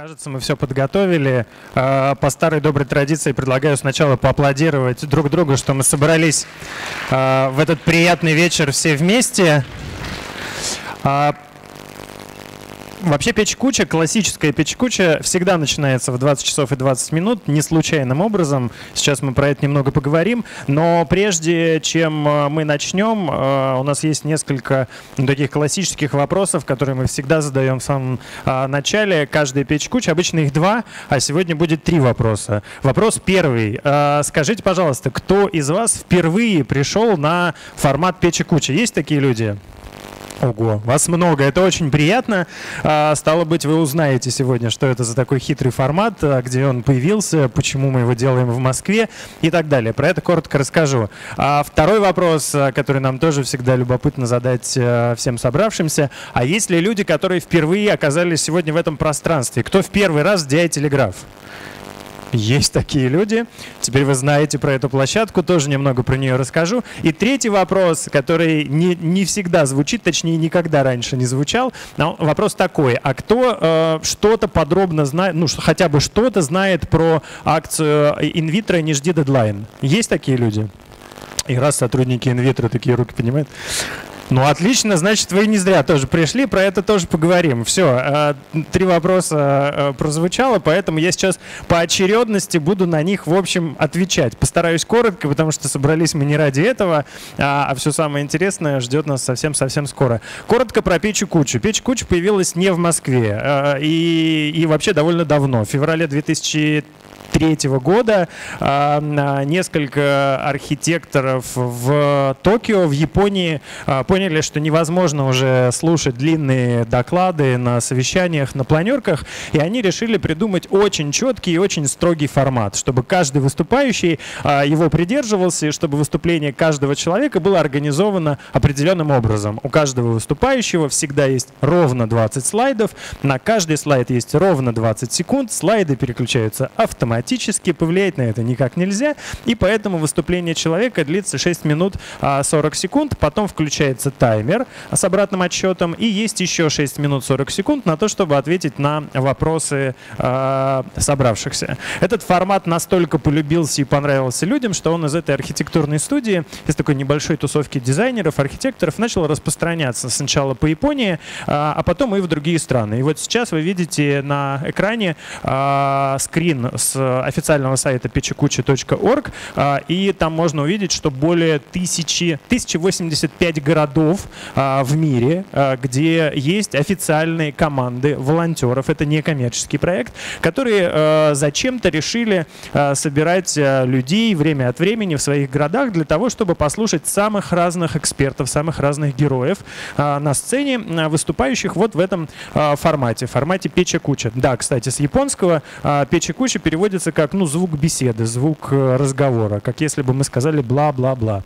Кажется, мы все подготовили. А, по старой доброй традиции предлагаю сначала поаплодировать друг другу, что мы собрались а, в этот приятный вечер все вместе. Вообще печь-куча, классическая печь-куча всегда начинается в 20 часов и 20 минут, не случайным образом. Сейчас мы про это немного поговорим. Но прежде чем э, мы начнем, э, у нас есть несколько таких классических вопросов, которые мы всегда задаем в самом э, начале. Каждая печь-куча, обычно их два, а сегодня будет три вопроса. Вопрос первый. Скажите, пожалуйста, кто из вас впервые пришел на формат печи-куча? Есть такие люди? Ого, вас много, это очень приятно. А, стало быть, вы узнаете сегодня, что это за такой хитрый формат, а, где он появился, почему мы его делаем в Москве и так далее. Про это коротко расскажу. А второй вопрос, а, который нам тоже всегда любопытно задать а, всем собравшимся. А есть ли люди, которые впервые оказались сегодня в этом пространстве? Кто в первый раз в Телеграф? Есть такие люди. Теперь вы знаете про эту площадку, тоже немного про нее расскажу. И третий вопрос, который не, не всегда звучит, точнее никогда раньше не звучал. Но вопрос такой, а кто э, что-то подробно знает, ну хотя бы что-то знает про акцию инвитро «Не жди дедлайн»? Есть такие люди? И раз сотрудники инвитро такие руки поднимают. Ну, отлично, значит, вы не зря тоже пришли, про это тоже поговорим. Все, э, три вопроса э, прозвучало, поэтому я сейчас по очередности буду на них, в общем, отвечать. Постараюсь коротко, потому что собрались мы не ради этого, а, а все самое интересное ждет нас совсем-совсем скоро. Коротко про Печу Кучу. Печь Кучу появилась не в Москве э, и, и вообще довольно давно, в феврале 2000 2003 года а, несколько архитекторов в Токио, в Японии а, поняли, что невозможно уже слушать длинные доклады на совещаниях, на планерках, и они решили придумать очень четкий и очень строгий формат, чтобы каждый выступающий а, его придерживался, и чтобы выступление каждого человека было организовано определенным образом. У каждого выступающего всегда есть ровно 20 слайдов, на каждый слайд есть ровно 20 секунд, слайды переключаются автоматически, автоматически, повлиять на это никак нельзя, и поэтому выступление человека длится 6 минут 40 а, секунд, потом включается таймер с обратным отсчетом, и есть еще 6 минут 40 секунд на то, чтобы ответить на вопросы э, собравшихся. Этот формат настолько полюбился и понравился людям, что он из этой архитектурной студии, из такой небольшой тусовки дизайнеров, архитекторов, начал распространяться сначала по Японии, а, а потом и в другие страны. И вот сейчас вы видите на экране скрин с официального сайта pichikuchi.org, а, и там можно увидеть, что более тысячи, 1085 городов а, в мире, а, где есть официальные команды волонтеров, это не коммерческий проект, которые зачем-то решили собирать людей время от времени в своих городах для того, чтобы послушать самых разных экспертов, самых разных героев на сцене, выступающих вот в этом формате, формате Печа. Да, кстати, с японского Печа Куча переводится переводится как ну, звук беседы, звук э, разговора, как если бы мы сказали бла-бла-бла.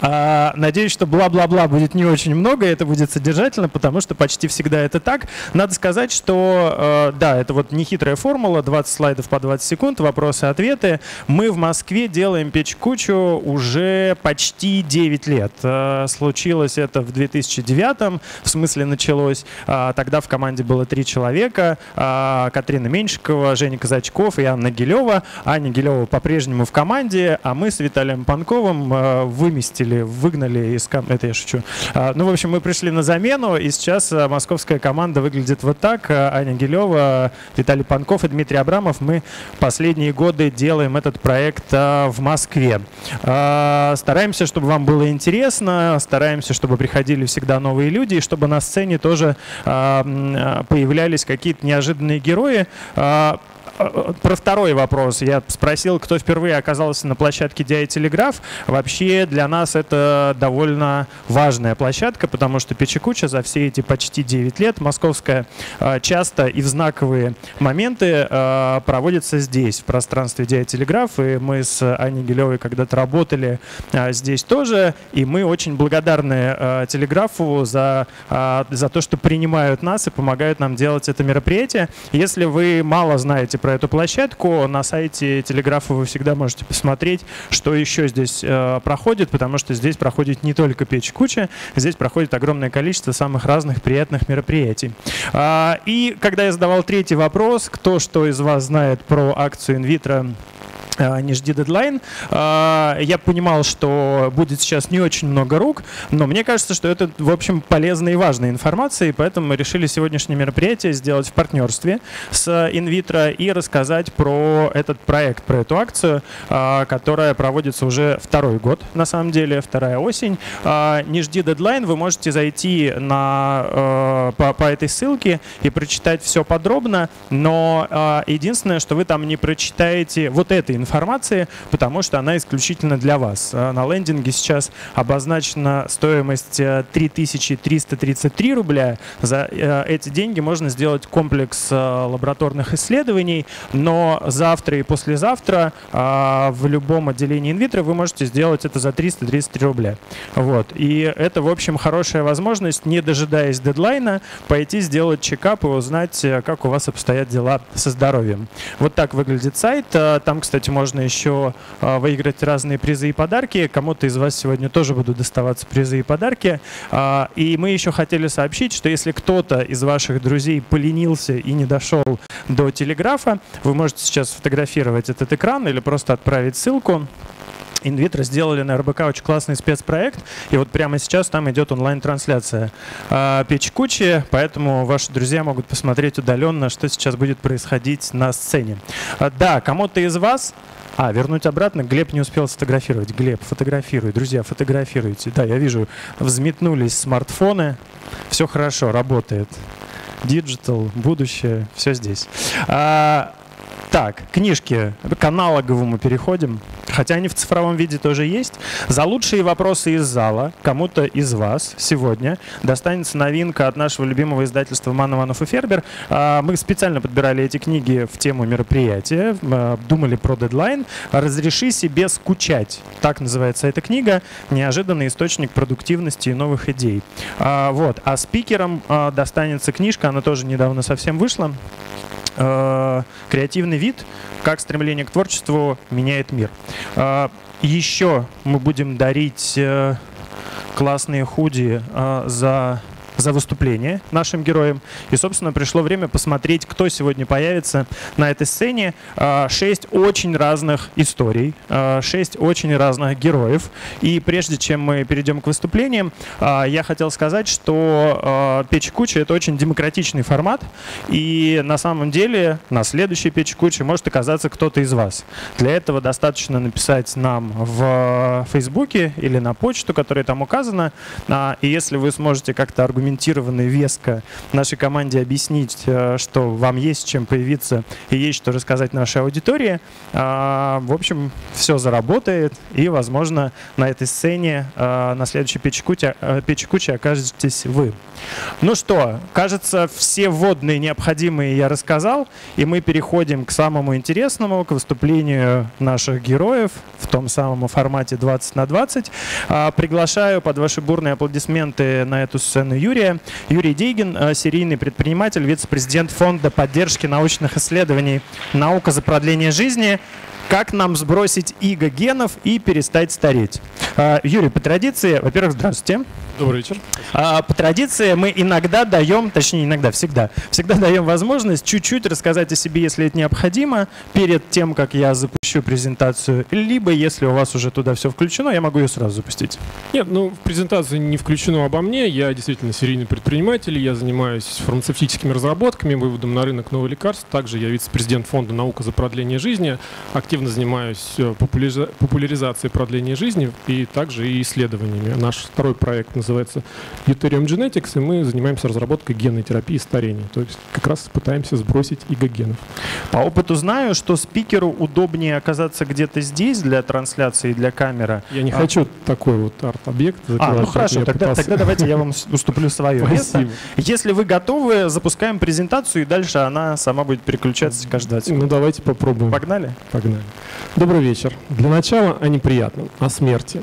А, надеюсь, что бла-бла-бла будет не очень много, это будет содержательно, потому что почти всегда это так. Надо сказать, что э, да, это вот нехитрая формула, 20 слайдов по 20 секунд, вопросы-ответы. Мы в Москве делаем печь-кучу уже почти 9 лет. Э, случилось это в 2009, в смысле началось. Э, тогда в команде было три человека. Э, Катрина Меньшикова, Женя Казачков и Анна Гилева. Аня Гилева по-прежнему в команде, а мы с Виталием Панковым э, выместили вычистили, выгнали из команды. Это я шучу. А, ну, в общем, мы пришли на замену, и сейчас а, московская команда выглядит вот так. А, Аня Гилева, Виталий Панков и Дмитрий Абрамов. Мы последние годы делаем этот проект в Москве. Стараемся, чтобы вам было интересно, стараемся, чтобы приходили всегда новые люди, и чтобы на сцене тоже появлялись какие-то неожиданные герои. Про второй вопрос. Я спросил, кто впервые оказался на площадке DI Телеграф. Вообще для нас это довольно важная площадка, потому что Печекуча за все эти почти 9 лет московская а, часто и в знаковые моменты а, проводится здесь, в пространстве DI Телеграф. И мы с Аней Гилевой когда-то работали а, здесь тоже. И мы очень благодарны Телеграфу за, за то, что принимают нас и помогают нам делать это мероприятие. Если вы мало знаете про эту площадку. На сайте Телеграфа вы всегда можете посмотреть, что еще здесь э, проходит, потому что здесь проходит не только печь куча, здесь проходит огромное количество самых разных приятных мероприятий. А, и когда я задавал третий вопрос, кто что из вас знает про акцию инвитро не жди дедлайн. А, я понимал, что будет сейчас не очень много рук, но мне кажется, что это, в общем, полезная и важная информация, и поэтому мы решили сегодняшнее мероприятие сделать в партнерстве с инвитро и рассказать про этот проект, про эту акцию, а, которая проводится уже второй год, на самом деле, вторая осень. Не жди дедлайн, вы можете зайти на, по, по этой ссылке и прочитать все подробно, но единственное, что вы там не прочитаете вот этой информации, информации, потому что она исключительно для вас. А на лендинге сейчас обозначена стоимость 3333 э, рубля. За э, эти деньги можно сделать комплекс э, лабораторных исследований, но завтра и послезавтра в любом отделении инвитро вы можете сделать это за 333 рубля. Вот. И это, в общем, хорошая возможность, не дожидаясь дедлайна, пойти сделать чекап и узнать, как у вас обстоят дела со здоровьем. Вот так выглядит сайт. Там, кстати, можно еще а, выиграть разные призы и подарки. Кому-то из вас сегодня тоже будут доставаться призы и подарки. А, и мы еще хотели сообщить, что если кто-то из ваших друзей поленился и не дошел до телеграфа, вы можете сейчас сфотографировать этот экран или просто отправить ссылку. Инвитро сделали на РБК очень классный спецпроект, и вот прямо сейчас там идет онлайн-трансляция э, Печь Кучи, поэтому ваши друзья могут посмотреть удаленно, что сейчас будет происходить на сцене. А, да, кому-то из вас а, вернуть обратно. Глеб не успел сфотографировать. Глеб, фотографируй. Друзья, фотографируйте. Да, я вижу, взметнулись смартфоны. Все хорошо, работает. Digital, будущее, все здесь. А, так, книжки к аналоговому переходим, хотя они в цифровом виде тоже есть. За лучшие вопросы из зала кому-то из вас сегодня достанется новинка от нашего любимого издательства Ман Иванов и Фербер. А, мы специально подбирали эти книги в тему мероприятия, а, думали про дедлайн. «Разреши себе скучать». Так называется эта книга. Неожиданный источник продуктивности и новых идей. А, вот. А спикерам достанется книжка, она тоже недавно совсем вышла. Э, креативный вид, как стремление к творчеству меняет мир. Э, еще мы будем дарить э, классные худи за за выступление нашим героям. И, собственно, пришло время посмотреть, кто сегодня появится на этой сцене. А, шесть очень разных историй, а, шесть очень разных героев. И прежде чем мы перейдем к выступлениям, а, я хотел сказать, что «Печь куча» — это очень демократичный формат. И на самом деле на следующей «Печь куча» может оказаться кто-то из вас. Для этого достаточно написать нам в Фейсбуке или на почту, которая там указана. И если вы сможете как-то аргументировать аргументированно и нашей команде объяснить, э, что вам есть чем появиться и есть что рассказать нашей аудитории, а, в общем, все заработает, и, возможно, на этой сцене а, на следующей печкуче, э, окажетесь вы. Ну что, кажется, все вводные необходимые я рассказал, и мы переходим к самому интересному, к выступлению наших героев в том самом формате 20 на 20. А, приглашаю под ваши бурные аплодисменты на эту сцену Юрия Юрия. Юрий Дейгин, э, серийный предприниматель, вице-президент Фонда поддержки научных исследований «Наука за продление жизни». Как нам сбросить иго генов и перестать стареть? Э, Юрий, по традиции, во-первых, здравствуйте. Добрый вечер. А, по традиции мы иногда даем, точнее иногда, всегда, всегда даем возможность чуть-чуть рассказать о себе, если это необходимо, перед тем, как я запущу презентацию. Либо, если у вас уже туда все включено, я могу ее сразу запустить. Нет, ну в презентации не включено обо мне. Я действительно серийный предприниматель. Я занимаюсь фармацевтическими разработками, выводом на рынок новых лекарств. Также я вице-президент фонда «Наука за продление жизни». Активно занимаюсь э, популяризацией продления жизни и также и исследованиями. Наш второй проект называется Deuterium Genetics, и мы занимаемся разработкой генной терапии старения. То есть как раз пытаемся сбросить ИГ-генов. По опыту знаю, что спикеру удобнее оказаться где-то здесь для трансляции, для камеры. Я не а... хочу такой вот арт-объект. А, ну хорошо, тогда, тогда давайте я вам уступлю свое место. Если вы готовы, запускаем презентацию, и дальше она сама будет переключаться каждый Ну давайте попробуем. Погнали? Погнали. Добрый вечер. Для начала о неприятном, о смерти.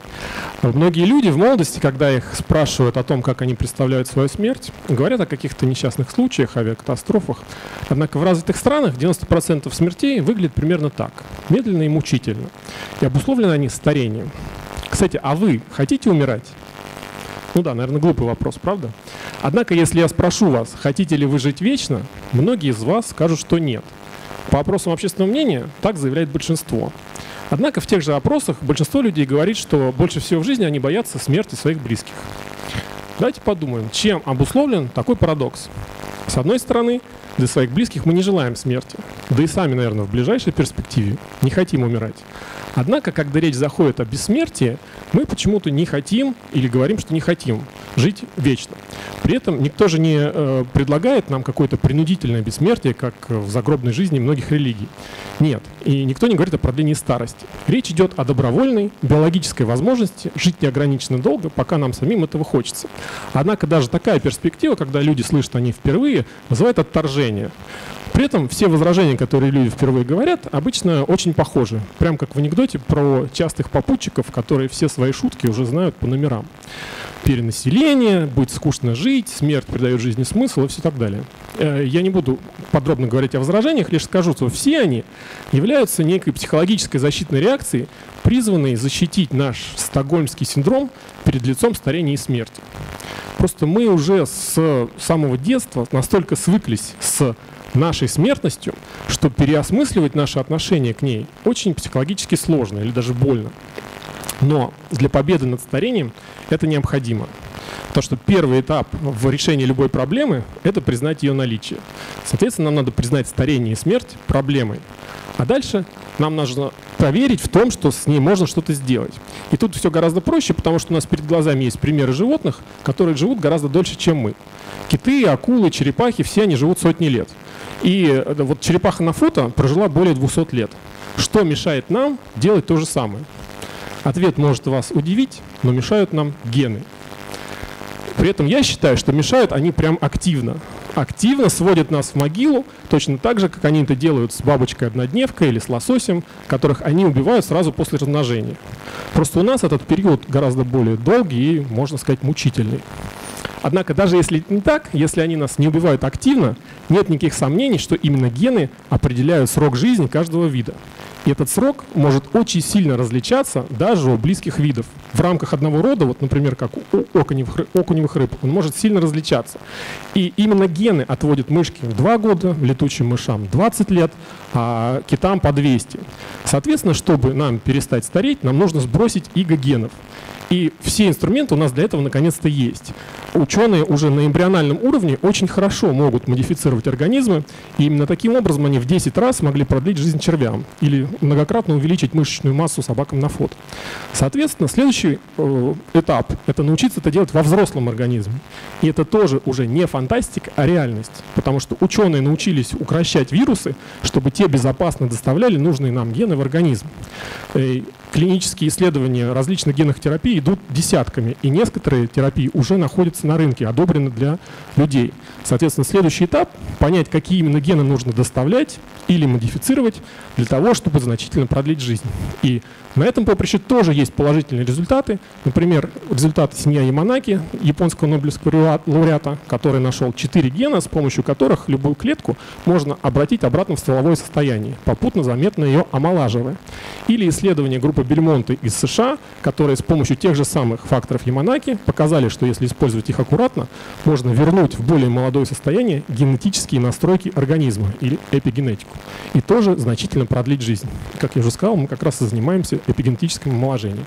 Многие люди в молодости, когда их спрашивают о том, как они представляют свою смерть, говорят о каких-то несчастных случаях, авиакатастрофах. Однако в развитых странах 90% смертей выглядит примерно так. Медленно и мучительно. И обусловлены они старением. Кстати, а вы хотите умирать? Ну да, наверное, глупый вопрос, правда? Однако, если я спрошу вас, хотите ли вы жить вечно, многие из вас скажут, что нет. По опросам общественного мнения так заявляет большинство. Однако в тех же опросах большинство людей говорит, что больше всего в жизни они боятся смерти своих близких. Давайте подумаем, чем обусловлен такой парадокс. С одной стороны, для своих близких мы не желаем смерти, да и сами, наверное, в ближайшей перспективе не хотим умирать. Однако, когда речь заходит о бессмертии, мы почему-то не хотим или говорим, что не хотим жить вечно. При этом никто же не э, предлагает нам какое-то принудительное бессмертие, как в загробной жизни многих религий. Нет. И никто не говорит о продлении старости. Речь идет о добровольной биологической возможности жить неограниченно долго, пока нам самим этого хочется. Однако даже такая перспектива, когда люди слышат о ней впервые, вызывает отторжение. При этом все возражения, которые люди впервые говорят, обычно очень похожи. Прям как в анекдоте про частых попутчиков, которые все свои шутки уже знают по номерам. Перенаселение, будет скучно жить, смерть придает жизни смысл и все так далее. Э, я не буду подробно говорить о возражениях, лишь скажу, что все они являются некой психологической защитной реакцией, призванной защитить наш стокгольмский синдром перед лицом старения и смерти. Просто мы уже с самого детства настолько свыклись с нашей смертностью, что переосмысливать наши отношения к ней очень психологически сложно или даже больно. Но для победы над старением это необходимо. То, что первый этап в решении любой проблемы – это признать ее наличие. Соответственно, нам надо признать старение и смерть проблемой. А дальше нам нужно проверить в том, что с ней можно что-то сделать. И тут все гораздо проще, потому что у нас перед глазами есть примеры животных, которые живут гораздо дольше, чем мы. Киты, акулы, черепахи – все они живут сотни лет. И э, вот черепаха на фото прожила более 200 лет. Что мешает нам делать то же самое? Ответ может вас удивить, но мешают нам гены. При этом я считаю, что мешают они прям активно. Активно сводят нас в могилу, точно так же, как они это делают с бабочкой-однодневкой или с лососем, которых они убивают сразу после размножения. Просто у нас этот период гораздо более долгий и, можно сказать, мучительный. Однако даже если не так, если они нас не убивают активно, нет никаких сомнений, что именно гены определяют срок жизни каждого вида. И этот срок может очень сильно различаться даже у близких видов. В рамках одного рода, вот, например, как у окуневых, окуневых рыб, он может сильно различаться. И именно гены отводят мышки 2 года, летучим мышам 20 лет, а китам по 200. Соответственно, чтобы нам перестать стареть, нам нужно сбросить иго генов. И все инструменты у нас для этого наконец-то есть. Ученые уже на эмбриональном уровне очень хорошо могут модифицировать организмы, и именно таким образом они в 10 раз могли продлить жизнь червям или многократно увеличить мышечную массу собакам на фото. Соответственно, следующий э, этап – это научиться это делать во взрослом организме. И это тоже уже не фантастика, а реальность, потому что ученые научились укращать вирусы, чтобы те безопасно доставляли нужные нам гены в организм. Э, клинические исследования различных генных терапий идут десятками, и некоторые терапии уже находятся на рынке, одобрены для людей. Соответственно, следующий этап – понять, какие именно гены нужно доставлять или модифицировать для того, чтобы значительно продлить жизнь. И на этом поприще тоже есть положительные результаты. Например, результаты семья Яманаки, японского Нобелевского лауреата, который нашел 4 гена, с помощью которых любую клетку можно обратить обратно в стволовое состояние, попутно заметно ее омолаживая. Или исследование группы Бельмонта из США, которые с помощью тех же самых факторов Яманаки показали, что если использовать их аккуратно, можно вернуть в более молодое состояние генетические настройки организма или эпигенетику. И тоже значительно продлить жизнь. Как я уже сказал, мы как раз и занимаемся эпигенетическом омоложении.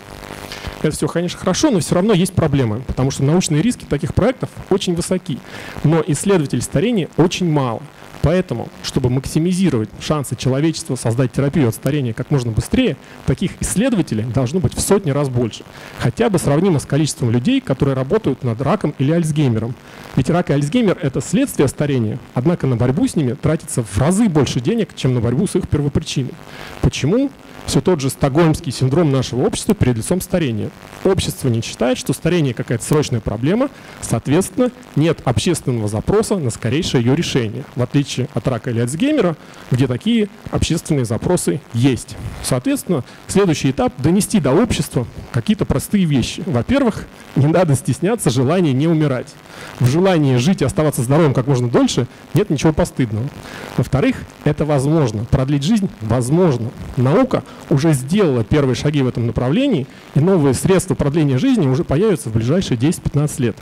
Это все, конечно, хорошо, но все равно есть проблемы, потому что научные риски таких проектов очень высоки, но исследователей старения очень мало. Поэтому, чтобы максимизировать шансы человечества создать терапию от старения как можно быстрее, таких исследователей должно быть в сотни раз больше. Хотя бы сравнимо с количеством людей, которые работают над раком или Альцгеймером. Ведь рак и Альцгеймер – это следствие старения, однако на борьбу с ними тратится в разы больше денег, чем на борьбу с их первопричиной. Почему? Все тот же стокгольмский синдром нашего общества перед лицом старения. Общество не считает, что старение какая-то срочная проблема, соответственно, нет общественного запроса на скорейшее ее решение, в отличие от рака или Альцгеймера, где такие общественные запросы есть. Соответственно, следующий этап – донести до общества какие-то простые вещи. Во-первых, не надо стесняться желания не умирать. В желании жить и оставаться здоровым как можно дольше нет ничего постыдного. Во-вторых, это возможно. Продлить жизнь возможно. Наука уже сделала первые шаги в этом направлении, и новые средства продления жизни уже появятся в ближайшие 10-15 лет.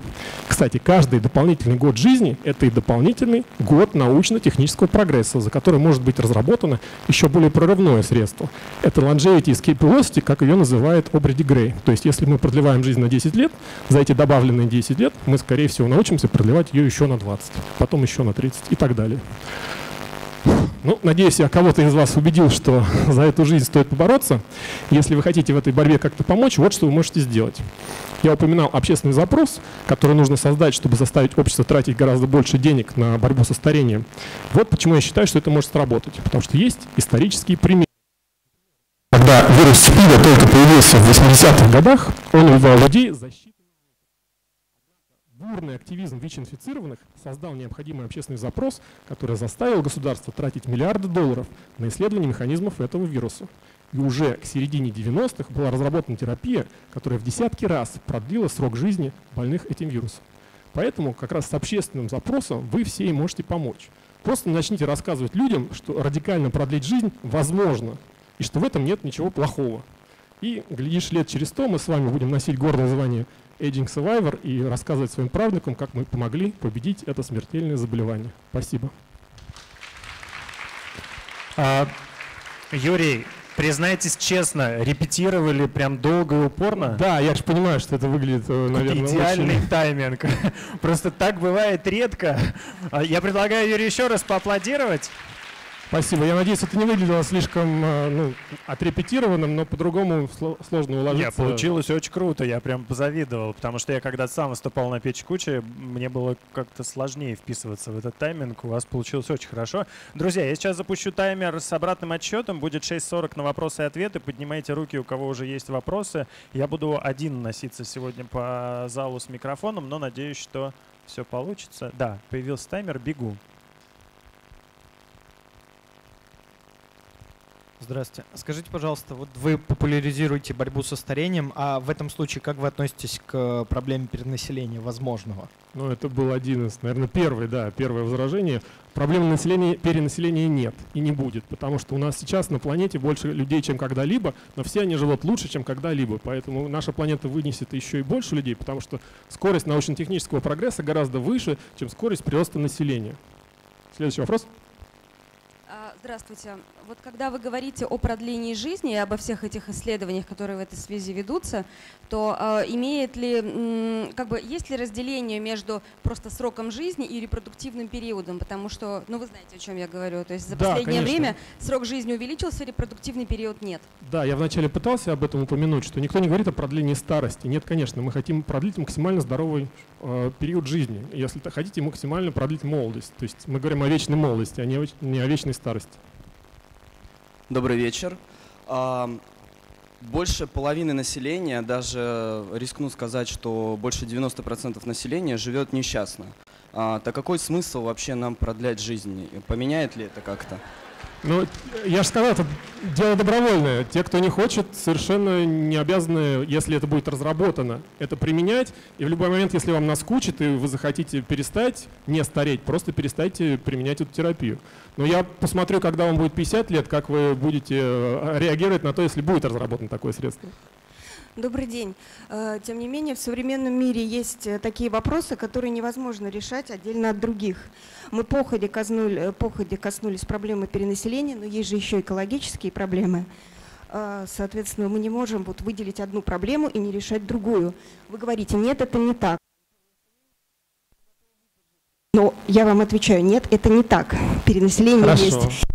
Кстати, каждый дополнительный год жизни – это и дополнительный год научно-технического прогресса, за который может быть разработано еще более прорывное средство. Это longevity escape velocity, как ее называет Обри Грей. То есть, если мы продлеваем жизнь на 10 лет, за эти добавленные 10 лет мы, скорее всего, научимся продлевать ее еще на 20, потом еще на 30 и так далее. Ну, надеюсь, я кого-то из вас убедил, что за эту жизнь стоит побороться. Если вы хотите в этой борьбе как-то помочь, вот что вы можете сделать. Я упоминал общественный запрос, который нужно создать, чтобы заставить общество тратить гораздо больше денег на борьбу со старением. Вот почему я считаю, что это может сработать. Потому что есть исторические примеры. Когда вирус СПИДа только появился в 80-х годах, он убивал людей за бурный активизм ВИЧ-инфицированных создал необходимый общественный запрос, который заставил государство тратить миллиарды долларов на исследование механизмов этого вируса. И уже к середине 90-х была разработана терапия, которая в десятки раз продлила срок жизни больных этим вирусом. Поэтому как раз с общественным запросом вы все и можете помочь. Просто начните рассказывать людям, что радикально продлить жизнь возможно, и что в этом нет ничего плохого. И, глядишь, лет через сто мы с вами будем носить гордое звание Aging Survivor и рассказывать своим правнукам, как мы помогли победить это смертельное заболевание. Спасибо. А, Юрий, признайтесь честно, репетировали прям долго и упорно? Да, я же понимаю, что это выглядит, э, наверное, Идеальный очень... тайминг. Просто так бывает редко. А, я предлагаю Юрию еще раз поаплодировать. Спасибо. Я надеюсь, это не выглядело слишком э, ну, отрепетированным, но по-другому сложно уложиться. Нет, получилось очень круто. Я прям позавидовал, потому что я когда сам выступал на печь кучи, мне было как-то сложнее вписываться в этот тайминг. У вас получилось очень хорошо. Друзья, я сейчас запущу таймер с обратным отсчетом. Будет 6.40 на вопросы и ответы. Поднимайте руки, у кого уже есть вопросы. Я буду один носиться сегодня по залу с микрофоном, но надеюсь, что все получится. Да, появился таймер. Бегу. Здравствуйте. Скажите, пожалуйста, вот вы популяризируете борьбу со старением, а в этом случае как вы относитесь к проблеме перенаселения возможного? Ну, это был один из, наверное, первый, да, первое возражение. Проблемы населения, перенаселения нет и не будет, потому что у нас сейчас на планете больше людей, чем когда-либо, но все они живут лучше, чем когда-либо, поэтому наша планета вынесет еще и больше людей, потому что скорость научно-технического прогресса гораздо выше, чем скорость прироста населения. Следующий вопрос. Здравствуйте. Вот когда вы говорите о продлении жизни и обо всех этих исследованиях, которые в этой связи ведутся, то э, имеет ли, как бы, есть ли разделение между просто сроком жизни и репродуктивным периодом? Потому что, ну вы знаете, о чем я говорю. То есть за да, последнее конечно. время срок жизни увеличился, репродуктивный период нет. Да, я вначале пытался об этом упомянуть, что никто не говорит о продлении старости. Нет, конечно, мы хотим продлить максимально здоровый э, период жизни. Если хотите, максимально продлить молодость. То есть мы говорим о вечной молодости, а не о вечной старости. Добрый вечер. Больше половины населения, даже рискну сказать, что больше 90% населения живет несчастно. А, так какой смысл вообще нам продлять жизнь? Поменяет ли это как-то? Ну, я же сказал, это дело добровольное. Те, кто не хочет, совершенно не обязаны, если это будет разработано, это применять. И в любой момент, если вам наскучит, и вы захотите перестать не стареть, просто перестайте применять эту терапию. Но я посмотрю, когда вам будет 50 лет, как вы будете э, реагировать на то, если будет разработано такое средство. Добрый день. Э, тем не менее, в современном мире есть э, такие вопросы, которые невозможно решать отдельно от других. Мы походе, коснули, э, походе коснулись проблемы перенаселения, но есть же еще экологические проблемы. Соответственно, мы не можем вот выделить одну проблему и не решать другую. Вы говорите, нет, это не так. Но я вам отвечаю, нет, это не так. Перенаселение Хорошо. есть.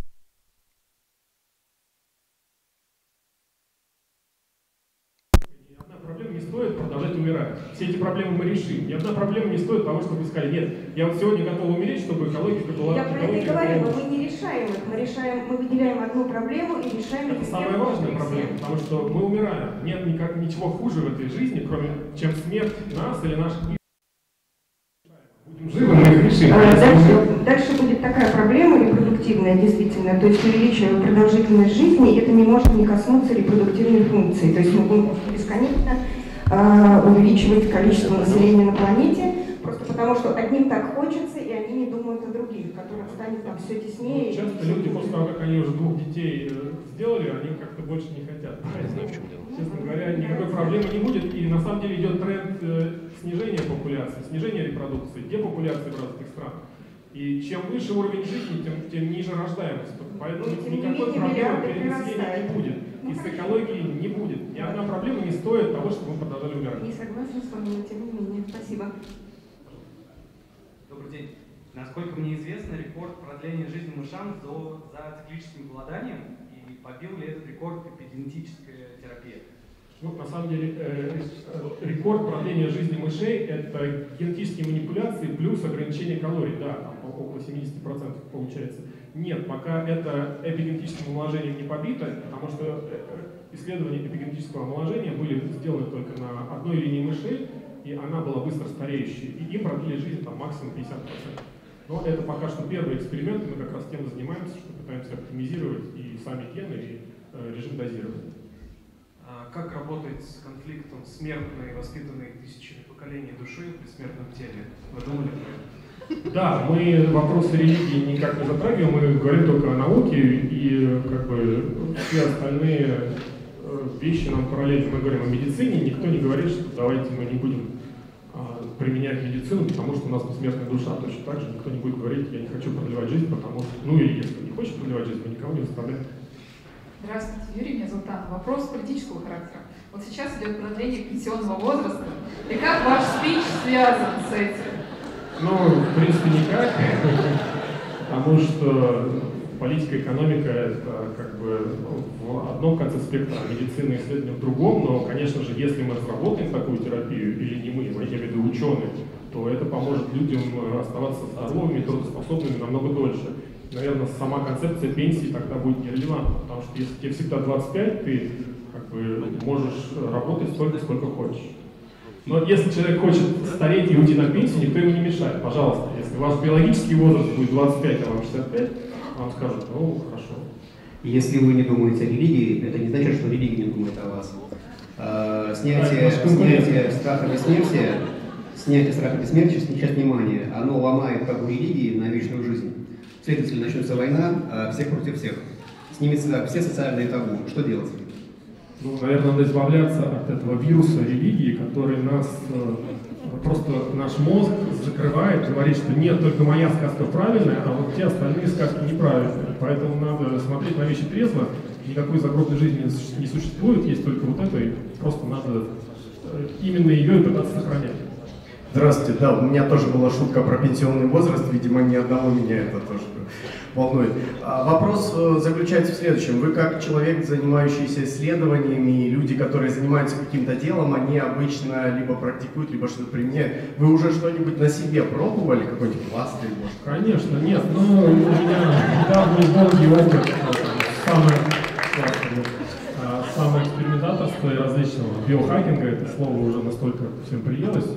Одна проблема не стоит того, чтобы сказали, нет, я вот сегодня готов умереть, чтобы экология была... Я про это и говорю, но мы не решаем их. Мы решаем, мы выделяем одну проблему и решаем Это самая важная проблема, потому что мы умираем. Нет никак, ничего хуже в этой жизни, кроме чем смерть нас или наших. Будем живы, мы их решим. А Дальше, дальше будет такая проблема репродуктивная, действительно. То есть увеличивая продолжительность жизни, это не может не коснуться репродуктивной функции. То есть мы будем бесконечно увеличивать количество населения на планете, просто потому что одним так хочется, и они не думают о других, которым станет там все теснее. И Часто люди после хуже. того, как они уже двух детей э, сделали, они как-то больше не хотят. Честно говоря, никакой проблемы не будет. И на самом деле идет тренд э, снижения популяции, снижения репродукции, депопуляции в разных странах. И чем выше уровень жизни, тем, тем ниже рождаемость. Поэтому не никакой менее, проблемы перенаселения не будет. Ну, И с экологией не будет. Ни одна проблема не стоит того, чтобы мы продолжали умирать. Не согласна с вами, но тем не менее. Спасибо. Добрый день. Насколько мне известно, рекорд продления жизни мышам за, за циклическим голоданием, и побил ли этот рекорд эпигенетическая терапия? Ну, на самом деле, э, э, рекорд продления жизни мышей – это генетические манипуляции плюс ограничение калорий. Да, там около 70% получается. Нет, пока это эпигенетическим омоложением не побито, потому что э, э, исследования эпигенетического омоложения были сделаны только на одной линии мышей, и она была быстро стареющей, и им продлили жизнь там максимум 50%. Но это пока что первые эксперименты, мы как раз тем и занимаемся, что пытаемся оптимизировать и сами гены, и э, режим дозирования. А Как работать с конфликтом смертной, воспитанной тысячами поколений души в бессмертном теле? Вы думали про это? Да, мы вопросы религии никак не затрагиваем, мы говорим только о науке, и как бы все остальные э, вещи нам параллельно. Мы говорим о медицине, никто не говорит, что давайте мы не будем а, применять медицину, потому что у нас бессмертная душа. Точно так же никто не будет говорить, я не хочу продлевать жизнь, потому что, ну или если не хочет продлевать жизнь, мы никого не заставляем. Здравствуйте, Юрий, меня зовут Анна. Вопрос политического характера. Вот сейчас идет продление пенсионного возраста. И как ваш спич связан с этим? Ну, в принципе, никак, потому что политика, экономика – это как бы в одном конце спектра, медицина и исследования в другом, но, конечно же, если мы разработаем такую терапию, или не мы, я имею в виду ученые, то это поможет людям оставаться здоровыми, трудоспособными намного дольше. Наверное, сама концепция пенсии тогда будет нерелевантна, потому что если тебе всегда 25, ты как бы можешь работать столько, сколько хочешь. Но если человек хочет стареть и уйти на пенсию, никто ему не мешает. Пожалуйста, если ваш биологический возраст будет 25, а вам 65, вам скажут, ну, хорошо. Если вы не думаете о религии, это не значит, что религия не думает о вас. Снятие, это снятие страха бессмертия, снятие страха бессмертия, сейчас внимание, оно ломает табу религии на вечную жизнь. Следовательно, начнется война, а всех против всех. Снимется все социальные табу. Что делать? Ну, наверное, надо избавляться от этого вируса религии, который нас э, просто наш мозг закрывает, говорит, что нет, только моя сказка правильная, а вот те остальные сказки неправильные. Поэтому надо смотреть на вещи трезво. Никакой загробной жизни не суще- не существует, есть только вот это, и просто надо э, именно ее и пытаться сохранять. Здравствуйте, да, у меня тоже была шутка про пенсионный возраст, видимо, ни одного меня это тоже волнует. А, Вопрос э, заключается в следующем. Вы как человек, занимающийся исследованиями, и люди, которые занимаются каким-то делом, они обычно либо практикуют, либо что-то применяют. Вы уже что-нибудь на себе пробовали, какой-нибудь пластырь, может? Конечно, нет, но у меня недавний долгий опыт э, самое, а, самоэкспериментаторства и различного биохакинга, это слово уже настолько всем приелось.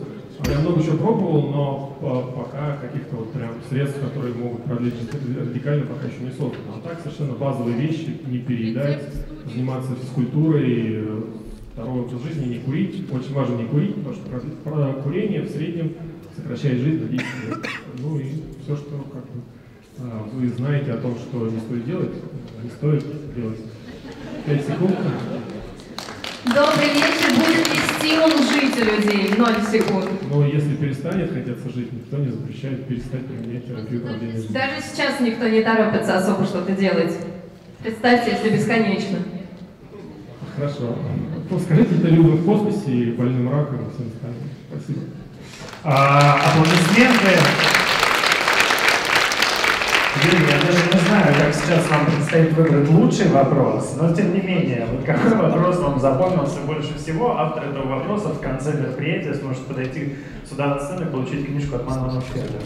А Я много чего пробовал, но по- пока каких-то вот прям средств, которые могут продлить радикально, пока еще не создано. А так совершенно базовые вещи, не переедать, заниматься физкультурой, здоровый образ жизни, не курить. Очень важно не курить, потому что курение в среднем сокращает жизнь на 10 лет. Ну и все, что как бы, а, вы знаете о том, что не стоит делать, не стоит делать. 5 секунд. Добрый вечер. Будет вести он жить у людей. Ноль секунд. Но если перестанет хотеться жить, никто не запрещает перестать применять терапию жизни. Даже сейчас никто не торопится особо что-то делать. Представьте, если бесконечно. Хорошо. Ну, скажите это людям в космосе и больным раком и всем остальным. Спасибо. А, аплодисменты. Юрий, я даже не знаю, как сейчас вам предстоит выбрать лучший вопрос, но тем не менее, вот какой вопрос вам запомнился больше всего? Автор этого вопроса в конце мероприятия сможет подойти сюда на сцену и получить книжку от Мануэла Фердера.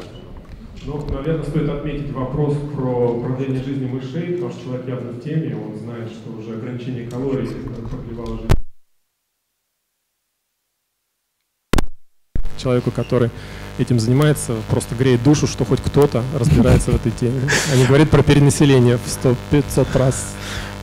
Ну, наверное, стоит отметить вопрос про продление жизни мышей, потому что человек явно в теме, он знает, что уже ограничение калорий продлевало жизнь. Человеку, который этим занимается, просто греет душу, что хоть кто-то разбирается в этой теме. А не говорит про перенаселение в 100-500 раз.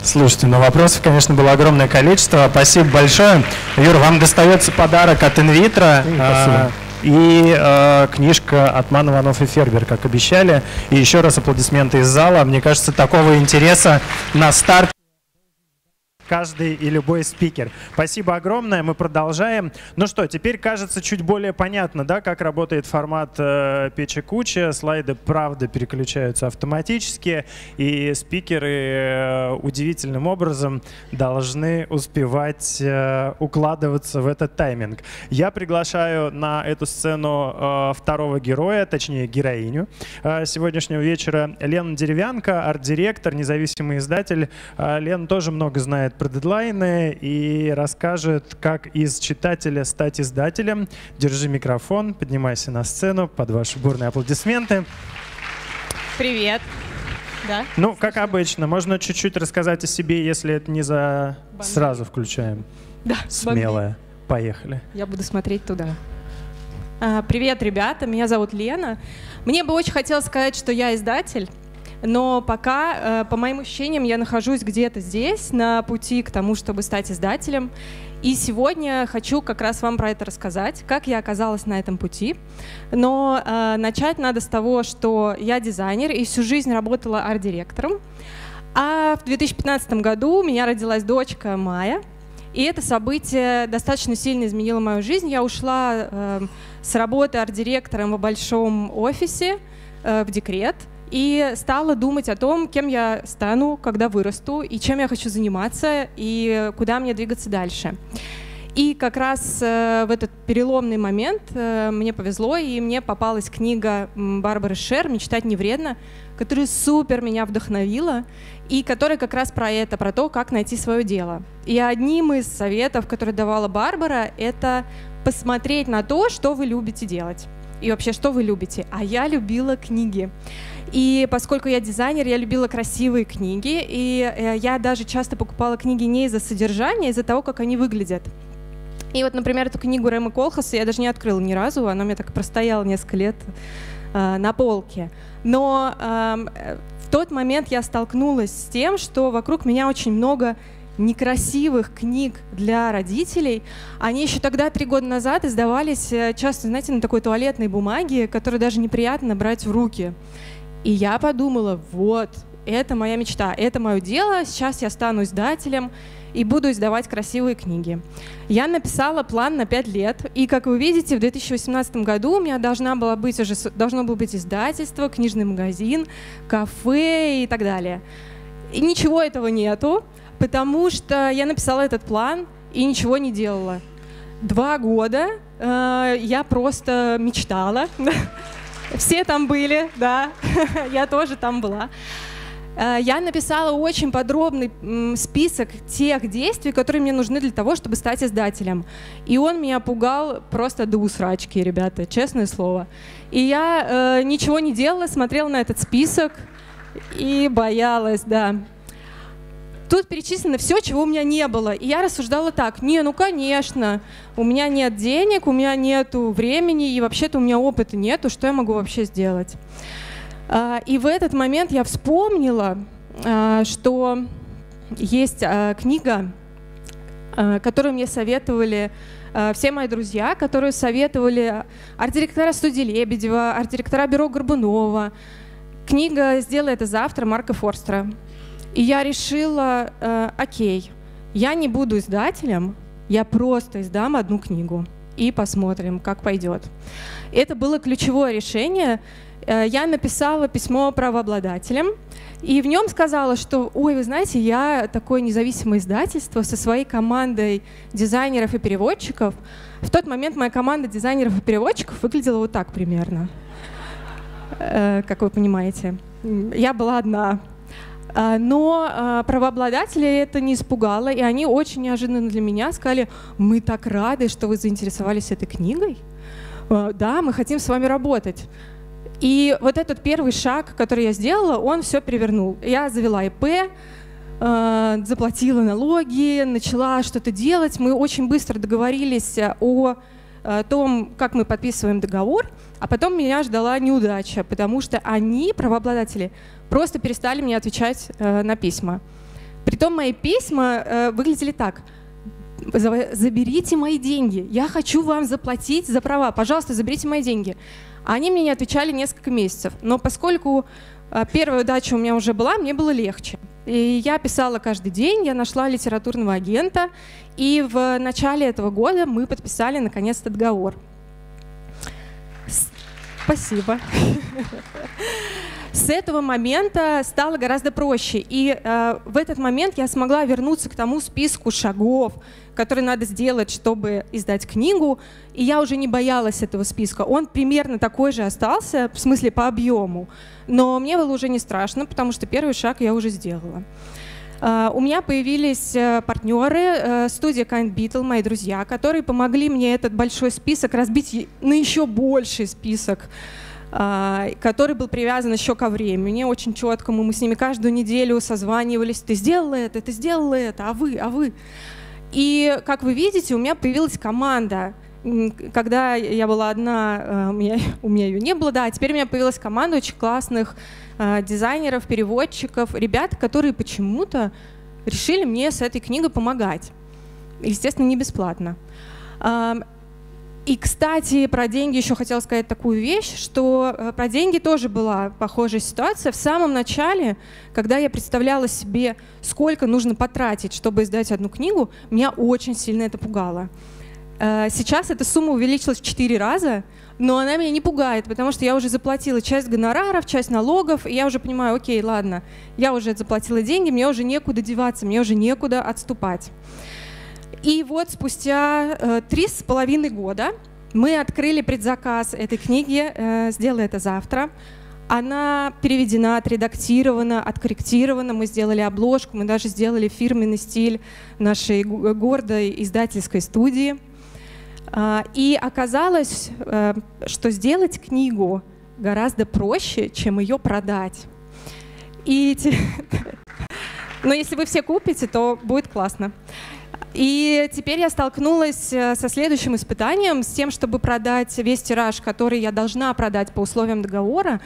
Слушайте, ну вопросов, конечно, было огромное количество. Спасибо большое. Юр, вам достается подарок от Инвитро. Спасибо и э, книжка от Ман Иванов и Фербер, как обещали. И еще раз аплодисменты из зала. Мне кажется, такого интереса на старт каждый и любой спикер. Спасибо огромное, мы продолжаем. Ну что, теперь кажется чуть более понятно, да, как работает формат э, печи куча. Слайды, правда, переключаются автоматически, и спикеры э, удивительным образом должны успевать э, укладываться в этот тайминг. Я приглашаю на эту сцену э, второго героя, точнее героиню э, сегодняшнего вечера, Лену Деревянко, арт-директор, независимый издатель. Э, Лена тоже много знает про дедлайны и расскажет, как из читателя стать издателем. Держи микрофон, поднимайся на сцену под ваши бурные аплодисменты. Привет. Да? Ну, как обычно, можно чуть-чуть рассказать о себе, если это не за... Бомби. Сразу включаем. Да. Смелая. Бомби. Поехали. Я буду смотреть туда. А, привет, ребята, меня зовут Лена. Мне бы очень хотелось сказать, что я издатель, но пока, э, по моим ощущениям, я нахожусь где-то здесь, на пути к тому, чтобы стать издателем. И сегодня хочу как раз вам про это рассказать, как я оказалась на этом пути. Но э, начать надо с того, что я дизайнер и всю жизнь работала арт-директором. А в 2015 году у меня родилась дочка Майя, и это событие достаточно сильно изменило мою жизнь. Я ушла э, с работы арт-директором в большом офисе э, в декрет – и стала думать о том, кем я стану, когда вырасту, и чем я хочу заниматься, и куда мне двигаться дальше. И как раз э, в этот переломный момент э, мне повезло, и мне попалась книга Барбары Шер «Мечтать не вредно», которая супер меня вдохновила, и которая как раз про это, про то, как найти свое дело. И одним из советов, который давала Барбара, это посмотреть на то, что вы любите делать. И вообще, что вы любите. А я любила книги. И поскольку я дизайнер, я любила красивые книги, и э, я даже часто покупала книги не из-за содержания, а из-за того, как они выглядят. И вот, например, эту книгу Рэма Колхаса я даже не открыла ни разу, она у меня так простояла несколько лет э, на полке. Но э, в тот момент я столкнулась с тем, что вокруг меня очень много некрасивых книг для родителей. Они еще тогда, три года назад, издавались э, часто, знаете, на такой туалетной бумаге, которую даже неприятно брать в руки. И я подумала, вот, это моя мечта, это мое дело, сейчас я стану издателем и буду издавать красивые книги. Я написала план на 5 лет, и, как вы видите, в 2018 году у меня должна была быть уже, должно было быть издательство, книжный магазин, кафе и так далее. И ничего этого нету, потому что я написала этот план и ничего не делала. Два года э, я просто мечтала, Все там были, да, я тоже там была. Э, я написала очень подробный список тех действий, которые мне нужны для того, чтобы стать издателем. И он меня пугал просто до усрачки, ребята, честное слово. И я э, ничего не делала, смотрела на этот список и боялась, да. Тут перечислено все, чего у меня не было. И я рассуждала так, не, ну конечно, у меня нет денег, у меня нет времени, и вообще-то у меня опыта нету, что я могу вообще сделать? А, и в этот момент я вспомнила, а, что есть а, книга, которую мне советовали все мои друзья, которые советовали арт-директора студии Лебедева, арт-директора бюро Горбунова. Книга «Сделай это завтра» Марка Форстера. И я решила, э, окей, я не буду издателем, я просто издам одну книгу и посмотрим, как пойдет. Это было ключевое решение. Э, я написала письмо правообладателям, и в нем сказала, что, ой, вы знаете, я такое независимое издательство со своей командой дизайнеров и переводчиков. В тот момент моя команда дизайнеров и переводчиков выглядела вот так примерно, э, как вы понимаете. Я была одна. А, но а, правообладатели это не испугало, и они очень неожиданно для меня сказали, мы так рады, что вы заинтересовались этой книгой. А, да, мы хотим с вами работать. И вот этот первый шаг, который я сделала, он все перевернул. Я завела ИП, заплатила налоги, начала что-то делать. Мы очень быстро договорились о том, как мы подписываем договор, а потом меня ждала неудача, потому что они, правообладатели, просто перестали мне отвечать э, на письма. Притом мои письма э, выглядели так. Заберите мои деньги. Я хочу вам заплатить за права. Пожалуйста, заберите мои деньги. Они мне не отвечали несколько месяцев. Но поскольку э, первая удача у меня уже была, мне было легче. И я писала каждый день, я нашла литературного агента, и в начале этого года мы подписали наконец-то договор. Спасибо. С этого момента стало гораздо проще. И э, в этот момент я смогла вернуться к тому списку шагов, которые надо сделать, чтобы издать книгу. И я уже не боялась этого списка. Он примерно такой же остался, в смысле по объему. Но мне было уже не страшно, потому что первый шаг я уже сделала. Uh, у меня появились uh, партнеры, uh, студия Kind Beetle, мои друзья, которые помогли мне этот большой список разбить на еще больший список а, который был привязан еще ко времени, очень четкому. Мы с ними каждую неделю созванивались. Ты сделала это, ты сделала это, а вы, а вы. И, как вы видите, у меня появилась команда. Когда я была одна, а, у меня, у меня ее не было, да, а теперь у меня появилась команда очень классных а, дизайнеров, переводчиков, ребят, которые почему-то решили мне с этой книгой помогать. Естественно, не бесплатно. И, кстати, про деньги еще хотела сказать такую вещь, что э, про деньги тоже была похожая ситуация. В самом начале, когда я представляла себе, сколько нужно потратить, чтобы издать одну книгу, меня очень сильно это пугало. Э, сейчас эта сумма увеличилась в 4 раза, но она меня не пугает, потому что я уже заплатила часть гонораров, часть налогов, и я уже понимаю, окей, ладно, я уже заплатила деньги, мне уже некуда деваться, мне уже некуда отступать. И вот спустя э, три с половиной года мы открыли предзаказ этой книги э, «Сделай это завтра». Она переведена, отредактирована, откорректирована. Мы сделали обложку, мы даже сделали фирменный стиль нашей гордой издательской студии. А, и оказалось, э, что сделать книгу гораздо проще, чем ее продать. И... Но если вы все купите, то будет классно. И теперь я столкнулась э, со следующим испытанием, с тем, чтобы продать весь тираж, который я должна продать по условиям договора.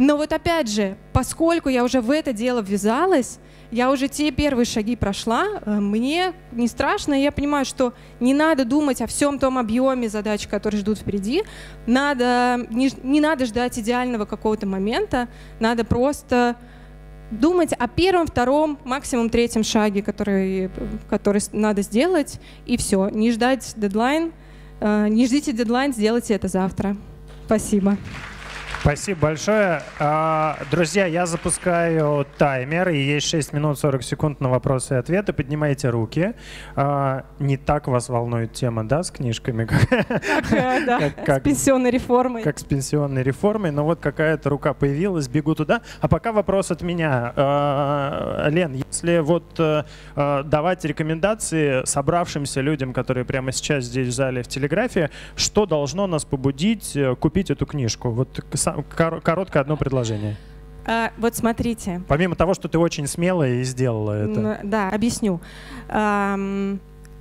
Но вот опять же, поскольку я уже в это дело ввязалась, я уже те первые шаги прошла, э, мне не страшно, я понимаю, что не надо думать о всем том объеме задач, которые ждут впереди, надо, не, не надо ждать идеального какого-то момента, надо просто думать о первом, втором, максимум третьем шаге, который, который надо сделать, и все. Не ждать дедлайн, э, не ждите дедлайн, сделайте это завтра. Спасибо. Спасибо большое. А, друзья, я запускаю таймер, и есть 6 минут 40 секунд на вопросы и ответы. Поднимайте руки. А, не так вас волнует тема, да, с книжками? Как, с пенсионной реформой. Как с пенсионной реформой. Но вот какая-то рука появилась, бегу туда. А пока вопрос от меня. А, Лен, если вот э, давать рекомендации собравшимся людям, которые прямо сейчас здесь в зале в телеграфе, что должно нас побудить э, купить эту книжку? Вот короткое одно предложение. А, вот смотрите. Помимо того, что ты очень смелая и сделала это. Да, объясню.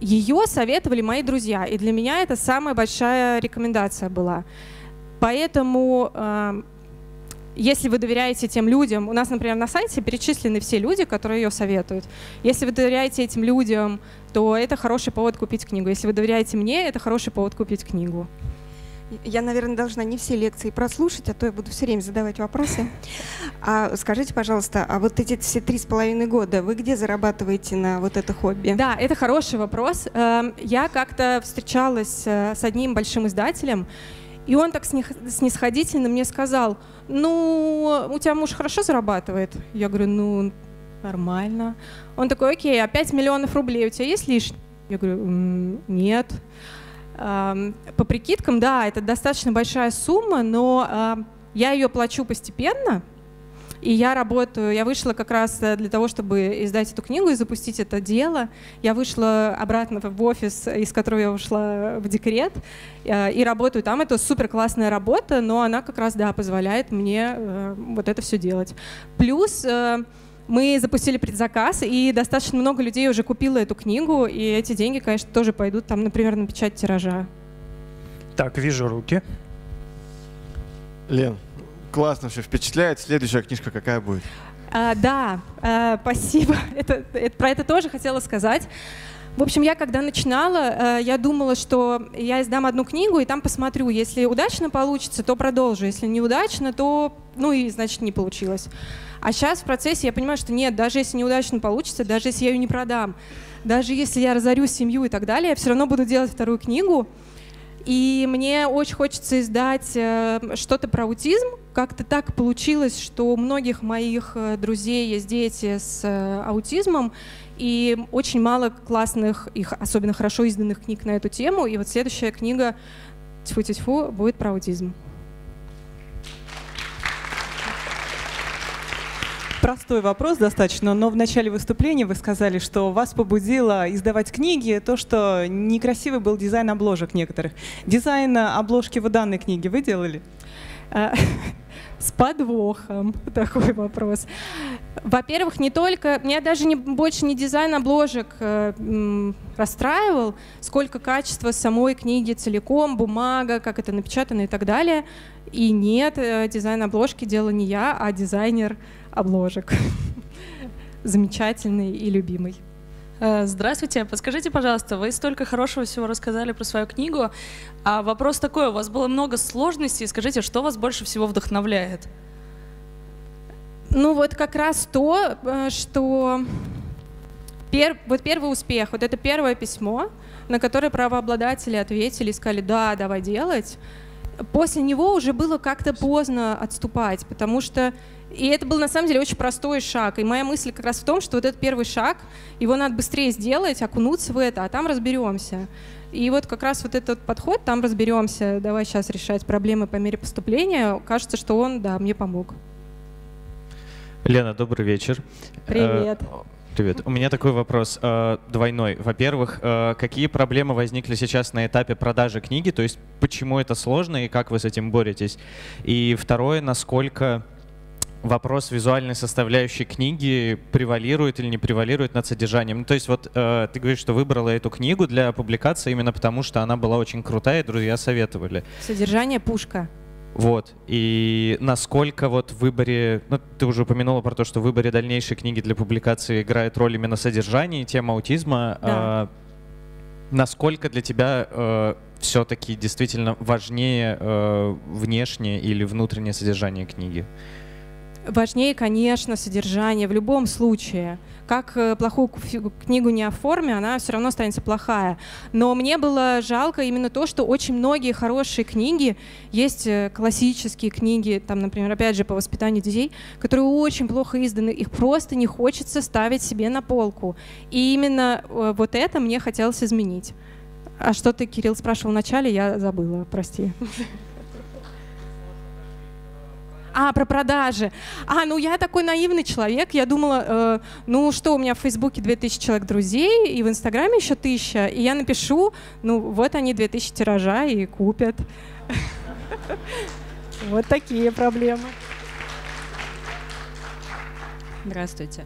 ее советовали мои друзья, и для меня это самая большая рекомендация была. Поэтому, если вы доверяете тем людям, у нас, например, на сайте перечислены все люди, которые ее советуют. Если вы доверяете этим людям, то это хороший повод купить книгу. Если вы доверяете мне, это хороший повод купить книгу. Я, наверное, должна не все лекции прослушать, а то я буду все время задавать вопросы. А скажите, пожалуйста, а вот эти все три с половиной года вы где зарабатываете на вот это хобби? Да, это хороший вопрос. Эм, я как-то встречалась э, с одним большим издателем, и он так снисходительно мне сказал, ну, у тебя муж хорошо зарабатывает? Я говорю, ну, нормально. Он такой, окей, а 5 миллионов рублей у тебя есть лишние? Я говорю, нет. По прикидкам, да, это достаточно большая сумма, но я ее плачу постепенно. И я работаю, я вышла как раз э, для того, чтобы издать эту книгу и запустить это дело. Я вышла обратно в офис, из которого я ушла в декрет, э, и работаю там. Это супер классная работа, но она как раз, да, позволяет мне э, вот это все делать. Плюс мы запустили предзаказ, и достаточно много людей уже купило эту книгу, и эти деньги, конечно, тоже пойдут там, например, на печать тиража. Так, вижу руки. Лен, классно все впечатляет. Следующая книжка какая будет? А, да, а, спасибо. Это, это, про это тоже хотела сказать. В общем, я когда начинала, э, я думала, что я издам одну книгу и там посмотрю. Если удачно получится, то продолжу. Если неудачно, то, ну и значит не получилось. А сейчас в процессе я понимаю, что нет, даже если неудачно получится, даже если я ее не продам, даже если я разорю семью и так далее, я все равно буду делать вторую книгу. И мне очень хочется издать э, что-то про аутизм. Как-то так получилось, что у многих моих э, друзей есть дети с э, аутизмом, и очень мало классных, их особенно хорошо изданных книг на эту тему. И вот следующая книга тьфу-тьфу будет про аутизм. Простой вопрос достаточно, но в начале выступления вы сказали, что вас побудило издавать книги то, что некрасивый был дизайн обложек некоторых. Дизайн обложки в данной книге вы делали? А, с подвохом такой вопрос. Во-первых, не только, меня даже не, больше не дизайн обложек э, расстраивал, сколько качество самой книги целиком, бумага, как это напечатано и так далее. И нет, э, дизайн обложки делала не я, а дизайнер обложек. Замечательный и любимый. Э, здравствуйте. Подскажите, пожалуйста, вы столько хорошего всего рассказали про свою книгу. А вопрос такой, у вас было много сложностей. Скажите, что вас больше всего вдохновляет? Ну вот как раз то, э, что пер... вот первый успех, вот это первое письмо, на которое правообладатели ответили и сказали, да, давай делать. После него уже было как-то поздно отступать, потому что и это был на самом деле очень простой шаг. И моя мысль как раз в том, что вот этот первый шаг, его надо быстрее сделать, окунуться в это, а там разберемся. И вот как раз вот этот подход, там разберемся, давай сейчас решать проблемы по мере поступления, кажется, что он, да, мне помог. Лена, добрый вечер. Привет. Э, привет. У меня такой вопрос э, двойной. Во-первых, э, какие проблемы возникли сейчас на этапе продажи книги? То есть почему это сложно и как вы с этим боретесь? И второе, насколько вопрос визуальной составляющей книги превалирует или не превалирует над содержанием. Ну, то есть вот э, ты говоришь, что выбрала эту книгу для публикации именно потому, что она была очень крутая, и друзья советовали. Содержание пушка. Вот. И насколько вот в выборе, ну, ты уже упомянула про то, что в выборе дальнейшей книги для публикации играет роль именно содержание, тема аутизма. Да. Э, насколько для тебя э, все-таки действительно важнее э, внешнее или внутреннее содержание книги? Важнее, конечно, содержание в любом случае. Как э, плохую книгу не оформи, она все равно останется плохая. Но мне было жалко именно то, что очень многие хорошие книги, есть э, классические книги, там, например, опять же, по воспитанию детей, которые очень плохо изданы, их просто не хочется ставить себе на полку. И именно э, вот это мне хотелось изменить. А что ты, Кирилл, спрашивал вначале, я забыла, прости. А, про продажи. А, ну я такой наивный человек. Я думала, э, ну что, у меня в Фейсбуке 2000 человек друзей, и в Инстаграме еще тысяча. И я напишу, ну вот они 2000 тиража и купят. Вот такие проблемы. Здравствуйте.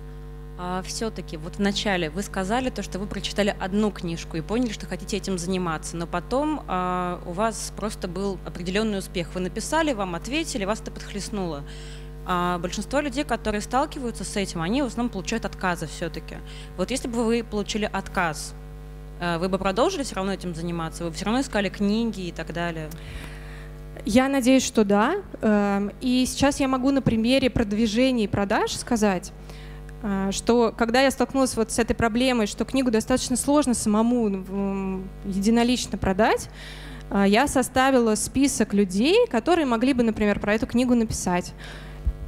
А, все-таки вот вначале вы сказали то, что вы прочитали одну книжку и поняли, что хотите этим заниматься, но потом а, у вас просто был определенный успех. Вы написали, вам ответили, вас это подхлестнуло. А большинство людей, которые сталкиваются с этим, они в основном получают отказы все-таки. Вот если бы вы получили отказ, а, вы бы продолжили все равно этим заниматься? Вы бы все равно искали книги и так далее? Я надеюсь, что да. Эм, и сейчас я могу на примере продвижения и продаж сказать, что когда я столкнулась вот с этой проблемой, что книгу достаточно сложно самому единолично продать, а, я составила список людей, которые могли бы, например, про эту книгу написать.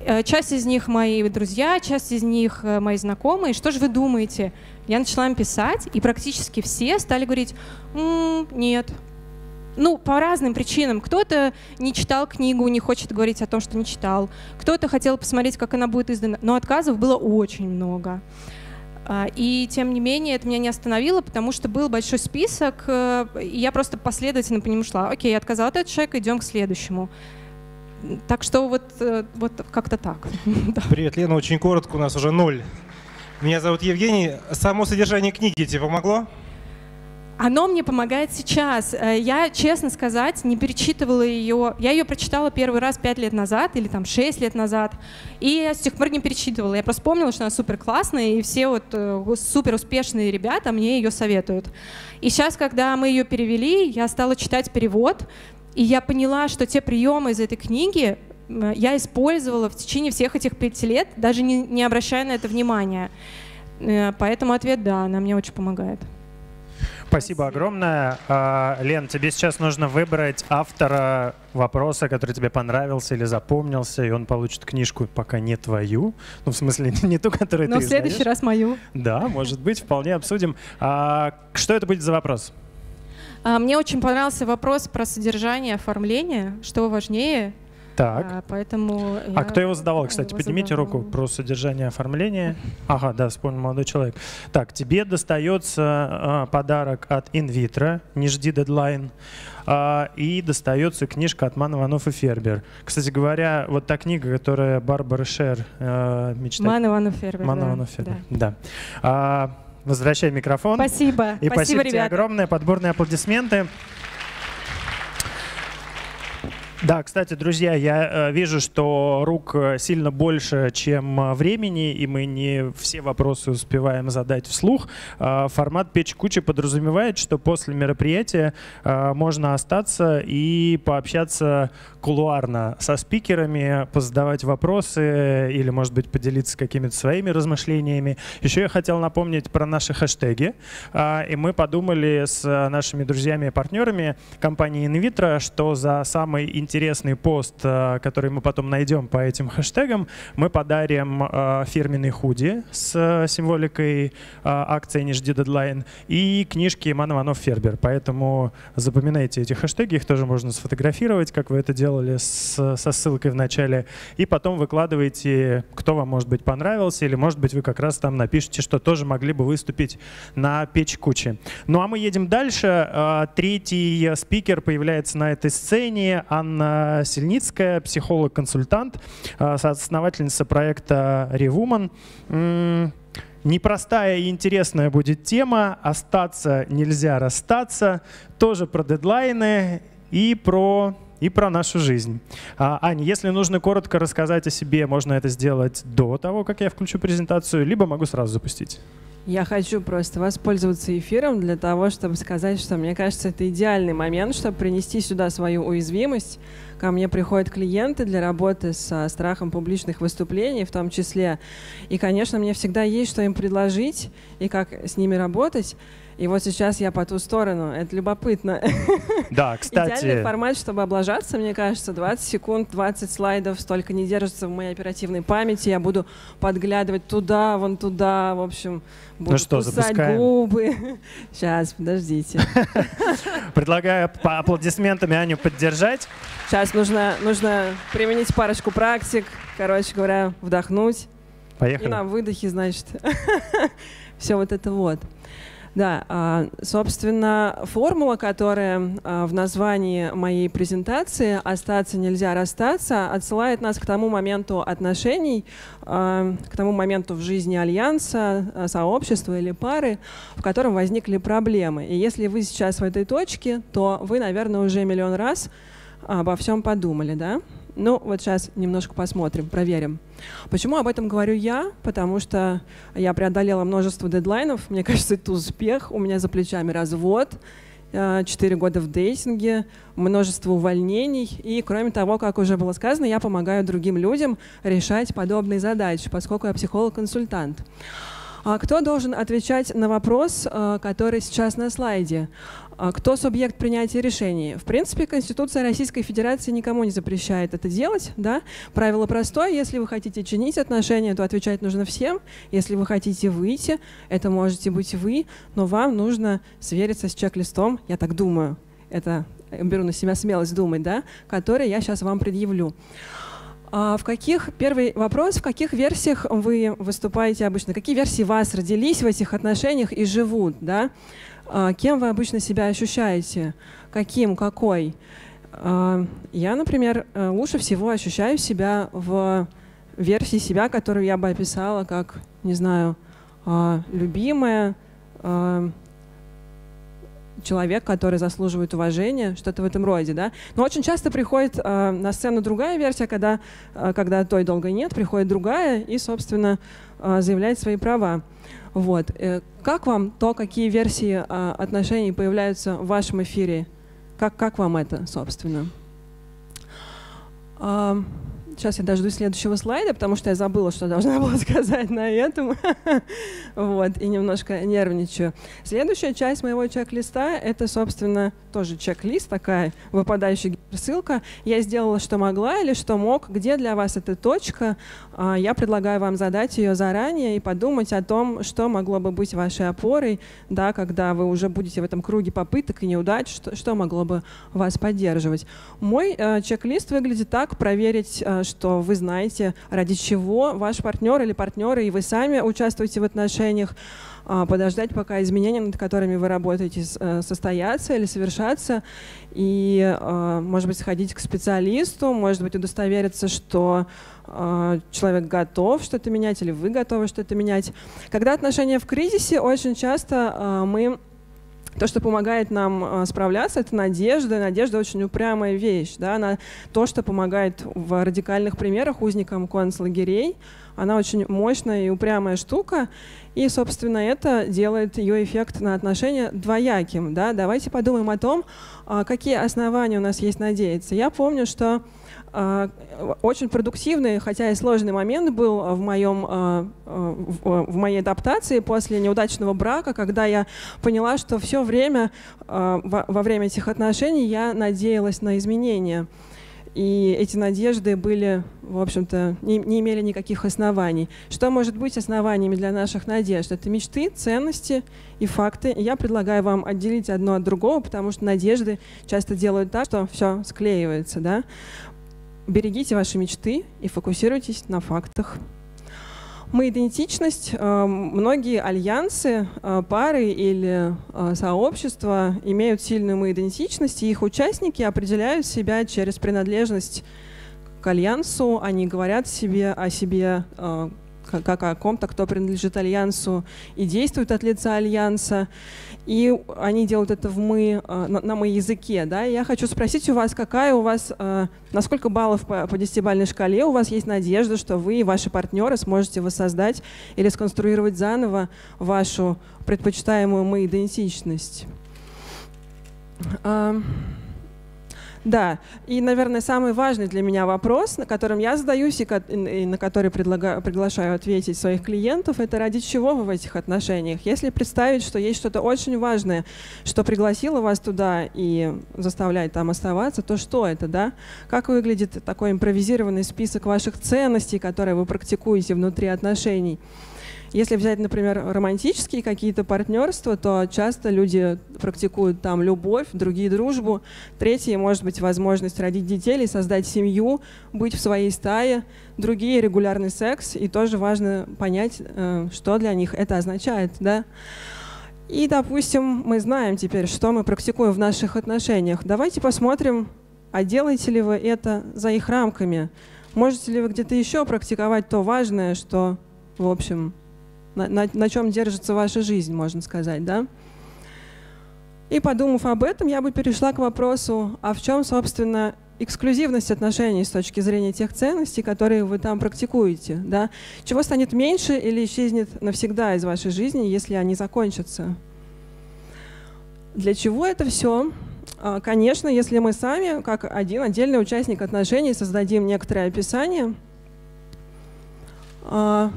Э, часть из них мои друзья, часть из них э, мои знакомые. Что же вы думаете? Я начала им писать, и практически все стали говорить, М -м, нет, ну, по разным причинам. Кто-то не читал книгу, не хочет говорить о том, что не читал. Кто-то хотел посмотреть, как она будет издана. Но отказов было очень много. А, и тем не менее это меня не остановило, потому что был большой список, э, и я просто последовательно по нему шла. Окей, я отказала от этого человека, идем к следующему. Так что вот, э, вот как-то так. Привет, Лена, очень коротко, у нас уже ноль. Меня зовут Евгений. Само содержание книги тебе помогло? Оно мне помогает сейчас. Э, я, честно сказать, не перечитывала ее. Я ее прочитала первый раз пять лет назад или там шесть лет назад. И я с тех пор не перечитывала. Я просто помнила, что она супер классная, и все вот э, супер успешные ребята мне ее советуют. И сейчас, когда мы ее перевели, я стала читать перевод, и я поняла, что те приемы из этой книги э, я использовала в течение всех этих пяти лет, даже не, не обращая на это внимания. Поэтому ответ «да», она мне очень помогает. Спасибо огромное. А, Лен, тебе сейчас нужно выбрать автора вопроса, который тебе понравился или запомнился, и он получит книжку пока не твою. Ну, в смысле, не ту, которую Но ты в следующий издаешь. раз мою. Да, может быть, вполне обсудим. А, что это будет за вопрос? А, Мне очень понравился вопрос про содержание, оформление. Что важнее? Так. А, Поэтому А кто его задавал, кстати? его Поднимите задавала. руку про содержание оформления. Ага, да, вспомнил молодой человек. Так, тебе достается а, подарок от Инвитро, не жди дедлайн. А, и достается книжка от Ман Иванов и Фербер. Кстати говоря, вот та книга, которая Барбара Шер э, мечтает. Ман Иванов Фербер, Ман да, Иванов Фербер, да. А, возвращай микрофон. Спасибо, И спасибо, спасибо тебе ребята. огромное. Подборные аплодисменты. Да, кстати, друзья, я э, вижу, что рук э, сильно больше, чем э, времени, и мы не все вопросы успеваем задать вслух. Формат «Печь кучи» подразумевает, что после мероприятия можно остаться и пообщаться кулуарно со спикерами, позадавать вопросы или, может быть, поделиться какими-то своими размышлениями. Еще я хотел напомнить про наши хэштеги. И мы подумали с нашими друзьями и партнерами компании InVitro, что за самый интересный пост, э, который мы потом найдем по этим хэштегам, мы подарим э, фирменный худи с э, символикой акции «Не жди дедлайн» и книжки Иман Иванов Фербер. Поэтому запоминайте эти хэштеги, их тоже можно сфотографировать, как вы это делали с- со ссылкой в начале, и потом выкладывайте, кто вам, может быть, понравился, или, может быть, вы как раз там напишите, что тоже могли бы выступить на печь кучи. Ну а мы едем дальше. Третий спикер появляется на этой сцене. Анна Сильницкая, психолог-консультант, а, соосновательница проекта. М, Непростая и интересная будет тема. Остаться нельзя расстаться. Тоже про дедлайны и про и про нашу жизнь. А, Аня, если нужно коротко рассказать о себе, можно это сделать до того, как я включу презентацию, либо могу сразу запустить. Я хочу просто воспользоваться эфиром для того, чтобы сказать, что мне кажется, это идеальный момент, чтобы принести сюда свою уязвимость. Ко мне приходят клиенты для работы со страхом публичных выступлений в том числе. И, конечно, мне всегда есть что им предложить и как с ними работать. И вот сейчас я по ту сторону. Это любопытно. Да, Идеальный кстати, формат, чтобы облажаться, мне кажется, 20 секунд, 20 слайдов, столько не держится в моей оперативной памяти. Я буду подглядывать туда, вон туда, в общем, буду Ну что, кусать запускаем? губы. Сейчас, подождите. предлагаю по аплодисментами Аню поддержать. Сейчас нужно, нужно применить парочку практик, короче говоря, вдохнуть. Поехали. И на выдохе, значит, все вот это вот. Да, а, собственно, формула, которая а, в названии моей презентации «Остаться нельзя расстаться» отсылает нас к тому моменту отношений, а, к тому моменту в жизни альянса, сообщества или пары, в котором возникли проблемы. И если вы сейчас в этой точке, то вы, наверное, уже миллион раз обо всем подумали, да? Ну, вот сейчас немножко посмотрим, проверим. Почему об этом говорю я? Потому что я преодолела множество дедлайнов. Мне кажется, это успех. У меня за плечами развод, э, четыре года в дейтинге, множество увольнений. И, кроме того, как уже было сказано, я помогаю другим людям решать подобные задачи, поскольку я психолог-консультант. А Кто должен отвечать на вопрос, э, который сейчас на слайде? А Кто субъект принятия решений? В принципе, Конституция Российской Федерации никому не запрещает это делать. Да? Правило простое. Если вы хотите чинить отношения, то отвечать нужно всем. Если вы хотите выйти, это можете быть вы, но вам нужно свериться с чек-листом, я так думаю. Это беру на себя смелость думать, да, которые я сейчас вам предъявлю. А в каких, первый вопрос, в каких версиях вы выступаете обычно? Какие версии вас родились в этих отношениях и живут, да? А кем вы обычно себя ощущаете? Каким, какой? А, я, например, э, лучше всего ощущаю себя в версии себя, которую я бы описала как, не знаю, а, любимая, человек, который заслуживает уважения, что-то в этом роде, да. Но очень часто приходит э, на сцену другая версия, когда, э, когда той долго нет, приходит другая и, собственно, э, заявляет свои права. Вот. Э, как вам то, какие версии э, отношений появляются в вашем эфире? Как, как вам это, собственно? Сейчас я дождусь следующего слайда, потому что я забыла, что должна была сказать на этом. вот, и немножко нервничаю. Следующая часть моего чек-листа — это, собственно, тоже чек-лист, такая выпадающая ссылка. Я сделала, что могла или что мог. Где для вас эта точка? А, я предлагаю вам задать ее заранее и подумать о том, что могло бы быть вашей опорой, да, когда вы уже будете в этом круге попыток и неудач, что, что могло бы вас поддерживать. Мой э, чек-лист выглядит так, проверить, э, что вы знаете, ради чего ваш партнер или партнеры, и вы сами участвуете в отношениях, а, подождать, пока изменения, над которыми вы работаете, э, состоятся или совершатся, и, а, может быть, сходить к специалисту, может быть, удостовериться, что а, человек готов что-то менять или вы готовы что-то менять. Когда отношения в кризисе, очень часто мы то, что помогает нам а, справляться, это надежда. Надежда очень упрямая вещь. Да? Она, то, что помогает в радикальных примерах узникам концлагерей, она очень мощная и упрямая штука. И, собственно, это делает ее эффект на отношения двояким. Да? Давайте подумаем о том, а, какие основания у нас есть надеяться. Я помню, что очень продуктивный, хотя и сложный момент был в, моем, а, а, в моей адаптации после неудачного брака, когда я поняла, что все время, во время этих отношений я надеялась на изменения. И эти надежды были, в общем-то, не, не имели никаких оснований. Что может быть основаниями для наших надежд? Это мечты, ценности и факты. И я предлагаю вам отделить одно от другого, потому что надежды часто делают так, что все склеивается. Да? Берегите ваши мечты и фокусируйтесь на фактах. Мы идентичность. Э, многие альянсы, э, пары или э, сообщества имеют сильную мы идентичность, и их участники определяют себя через принадлежность к альянсу. Они говорят себе о себе как о ком-то, кто принадлежит альянсу и действует от лица альянса и они делают это в мы, э, на, на мы языке. Да? Я хочу спросить у вас, какая у вас, э, на сколько баллов по, 10-бальной шкале у вас есть надежда, что вы и ваши партнеры сможете воссоздать или сконструировать заново вашу предпочитаемую мы идентичность? Да, и, наверное, самый важный для меня вопрос, на котором я задаюсь и, на который предлагаю, приглашаю ответить своих клиентов, это ради чего вы в этих отношениях? Если представить, что есть что-то очень важное, что пригласило вас туда и заставляет там оставаться, то что это, да? Как выглядит такой импровизированный список ваших ценностей, которые вы практикуете внутри отношений? Если взять, например, романтические какие-то партнерства, то часто люди практикуют там любовь, другие дружбу. Третье, может быть, возможность родить детей или создать семью, быть в своей стае. Другие — регулярный секс. И тоже важно понять, э, что для них это означает. Да? И, допустим, мы знаем теперь, что мы практикуем в наших отношениях. Давайте посмотрим, а делаете ли вы это за их рамками. Можете ли вы где-то еще практиковать то важное, что, в общем, на, на, на чем держится ваша жизнь, можно сказать, да? И подумав об этом, я бы перешла к вопросу, а в чем, собственно, эксклюзивность отношений с точки зрения тех ценностей, которые вы там практикуете, да? Чего станет меньше или исчезнет навсегда из вашей жизни, если они закончатся? Для чего это все? А, конечно, если мы сами, как один отдельный участник отношений, создадим некоторое описание, а,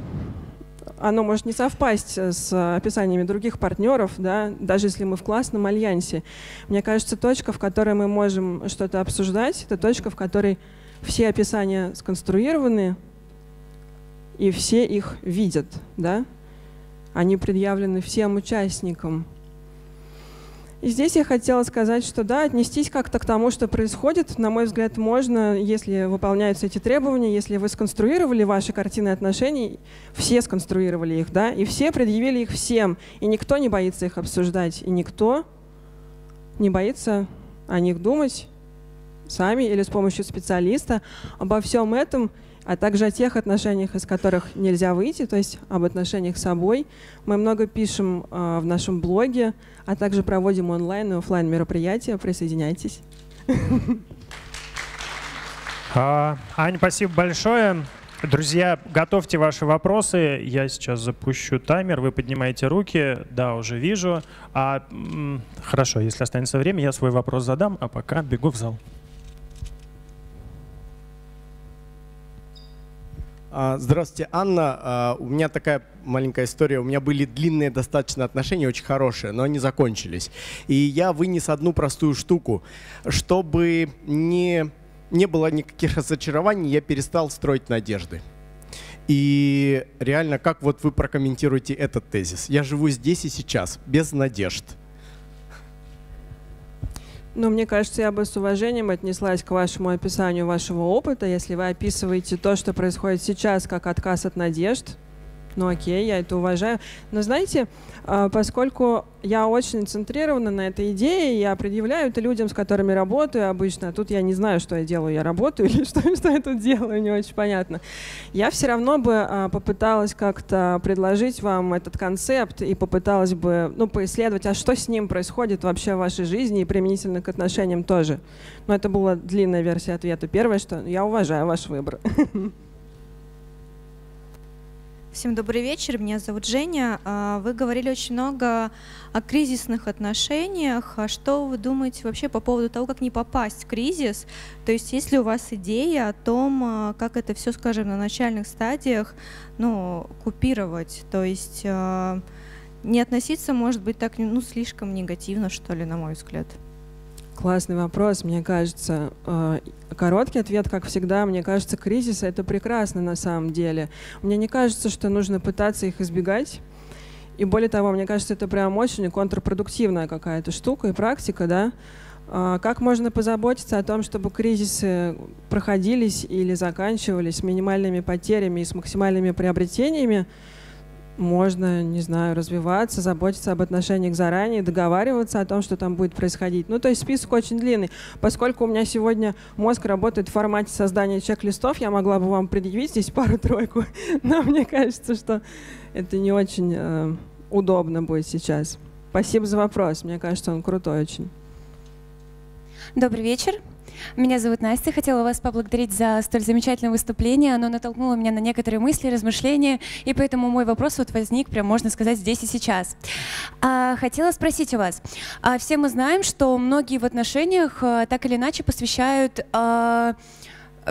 оно может не совпасть с описаниями других партнеров, да, даже если мы в классном альянсе. Мне кажется, точка, в которой мы можем что-то обсуждать, это точка, в которой все описания сконструированы, и все их видят, да? Они предъявлены всем участникам. И здесь я хотела сказать, что да, отнестись как-то к тому, что происходит, на мой взгляд, можно, если выполняются эти требования, если вы сконструировали ваши картины отношений, все сконструировали их, да, и все предъявили их всем, и никто не боится их обсуждать, и никто не боится о них думать сами или с помощью специалиста. Обо всем этом а также о тех отношениях, из которых нельзя выйти, то есть об отношениях с собой. Мы много пишем э, в нашем блоге, а также проводим онлайн и офлайн мероприятия. Присоединяйтесь. А, Аня, спасибо большое. Друзья, готовьте ваши вопросы. Я сейчас запущу таймер. Вы поднимаете руки. Да, уже вижу. А, хорошо, если останется время, я свой вопрос задам, а пока бегу в зал. Здравствуйте, Анна. А, у меня такая маленькая история. У меня были длинные достаточно отношения, очень хорошие, но они закончились. И я вынес одну простую штуку. Чтобы не, не было никаких разочарований, я перестал строить надежды. И реально, как вот вы прокомментируете этот тезис? Я живу здесь и сейчас, без надежд. Ну, мне кажется, я бы с уважением отнеслась к вашему описанию вашего опыта, если вы описываете то, что происходит сейчас, как отказ от надежд, ну окей, я это уважаю. Но знаете, а, поскольку я очень центрирована на этой идее, я предъявляю это людям, с которыми работаю обычно. Тут я не знаю, что я делаю. Я работаю или что, что я тут делаю, не очень понятно. Я все равно бы а, попыталась как-то предложить вам этот концепт и попыталась бы ну, поисследовать, а что с ним происходит вообще в вашей жизни и применительно к отношениям тоже. Но это была длинная версия ответа. Первое, что я уважаю ваш выбор. Всем добрый вечер, меня зовут Женя. А, вы говорили очень много о кризисных отношениях. А что вы думаете вообще по поводу того, как не попасть в кризис? То есть есть ли у вас идея о том, а, как это все, скажем, на начальных стадиях ну, купировать? То есть не относиться, может быть, так ну, слишком негативно, что ли, на мой взгляд. Классный вопрос, мне кажется. Э, короткий ответ, как всегда, мне кажется, кризис — это прекрасно на самом деле. Мне не кажется, что нужно пытаться их избегать. И более того, мне кажется, это прям очень контрпродуктивная какая-то штука и практика, да. Э, как можно позаботиться о том, чтобы кризисы проходились или заканчивались с минимальными потерями и с максимальными приобретениями — можно, не знаю, развиваться, заботиться об отношениях заранее, договариваться о том, что там будет происходить. Ну, то есть список очень длинный. Поскольку у меня сегодня мозг работает в формате создания чек-листов, я могла бы вам предъявить здесь пару-тройку, но мне кажется, что это не очень э, удобно будет сейчас. Спасибо за вопрос. Мне кажется, он крутой очень. Добрый вечер. Меня зовут Настя. Хотела вас поблагодарить за столь замечательное выступление. Оно натолкнуло меня на некоторые мысли, размышления, и поэтому мой вопрос вот возник, прям можно сказать, здесь и сейчас. А, хотела спросить у вас. А, все мы знаем, что многие в отношениях а, так или иначе посвящают а,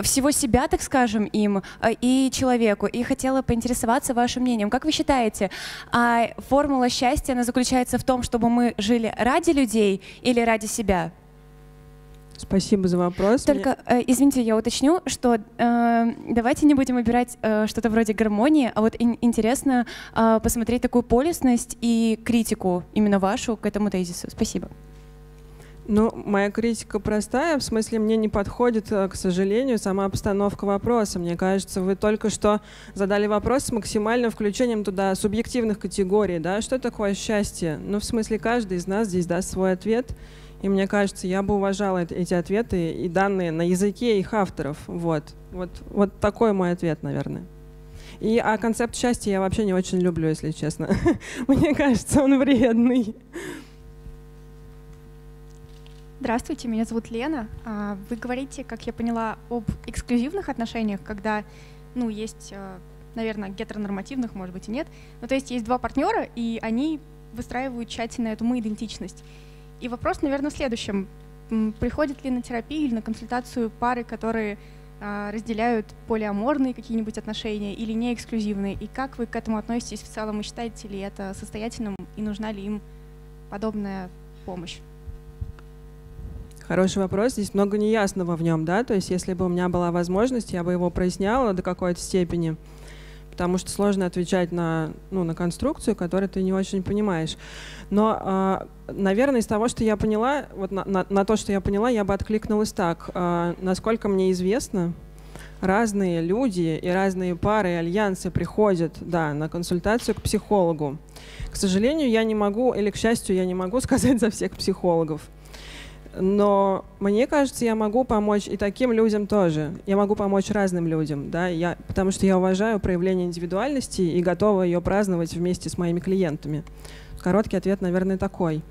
всего себя, так скажем, им а, и человеку. И хотела поинтересоваться вашим мнением. Как вы считаете, а формула счастья, она заключается в том, чтобы мы жили ради людей или ради себя? Спасибо за вопрос. Только, э, извините, я уточню, что э, давайте не будем выбирать э, что-то вроде гармонии, а вот ин- интересно э, посмотреть такую полюсность и критику именно вашу к этому тезису. Спасибо. Ну, моя критика простая, в смысле мне не подходит, э, к сожалению, сама обстановка вопроса. Мне кажется, вы только что задали вопрос с максимальным включением туда субъективных категорий, да, что такое счастье? Ну, в смысле, каждый из нас здесь даст свой ответ. И мне кажется, я бы уважала эти ответы и данные на языке их авторов. Вот. Вот, вот такой мой ответ, наверное. И, а концепт счастья я вообще не очень люблю, если честно. Мне кажется, он вредный. Здравствуйте, меня зовут Лена. А, вы говорите, как я поняла, об эксклюзивных отношениях, когда, ну, есть, а, наверное, гетеронормативных, может быть, и нет. Ну, то есть есть два партнера, и они выстраивают тщательно эту мы-идентичность. И вопрос, наверное, в следующем. Приходят ли на терапию или на консультацию пары, которые а, разделяют полиаморные какие-нибудь отношения или не эксклюзивные? И как вы к этому относитесь в целом? И считаете ли это состоятельным и нужна ли им подобная помощь? Хороший вопрос. Здесь много неясного в нем, да? То есть если бы у меня была возможность, я бы его проясняла до какой-то степени. Потому что сложно отвечать на, ну, на конструкцию, которую ты не очень понимаешь. Но, а, наверное, из того, что я поняла, вот на, на, на то, что я поняла, я бы откликнулась так. А, насколько мне известно, разные люди и разные пары и альянсы приходят да, на консультацию к психологу. К сожалению, я не могу, или к счастью, я не могу сказать за всех психологов. Но мне кажется, я могу помочь и таким людям тоже. Я могу помочь разным людям, да, я, потому что я уважаю проявление индивидуальности и готова ее праздновать вместе с моими клиентами. Короткий ответ, наверное, такой.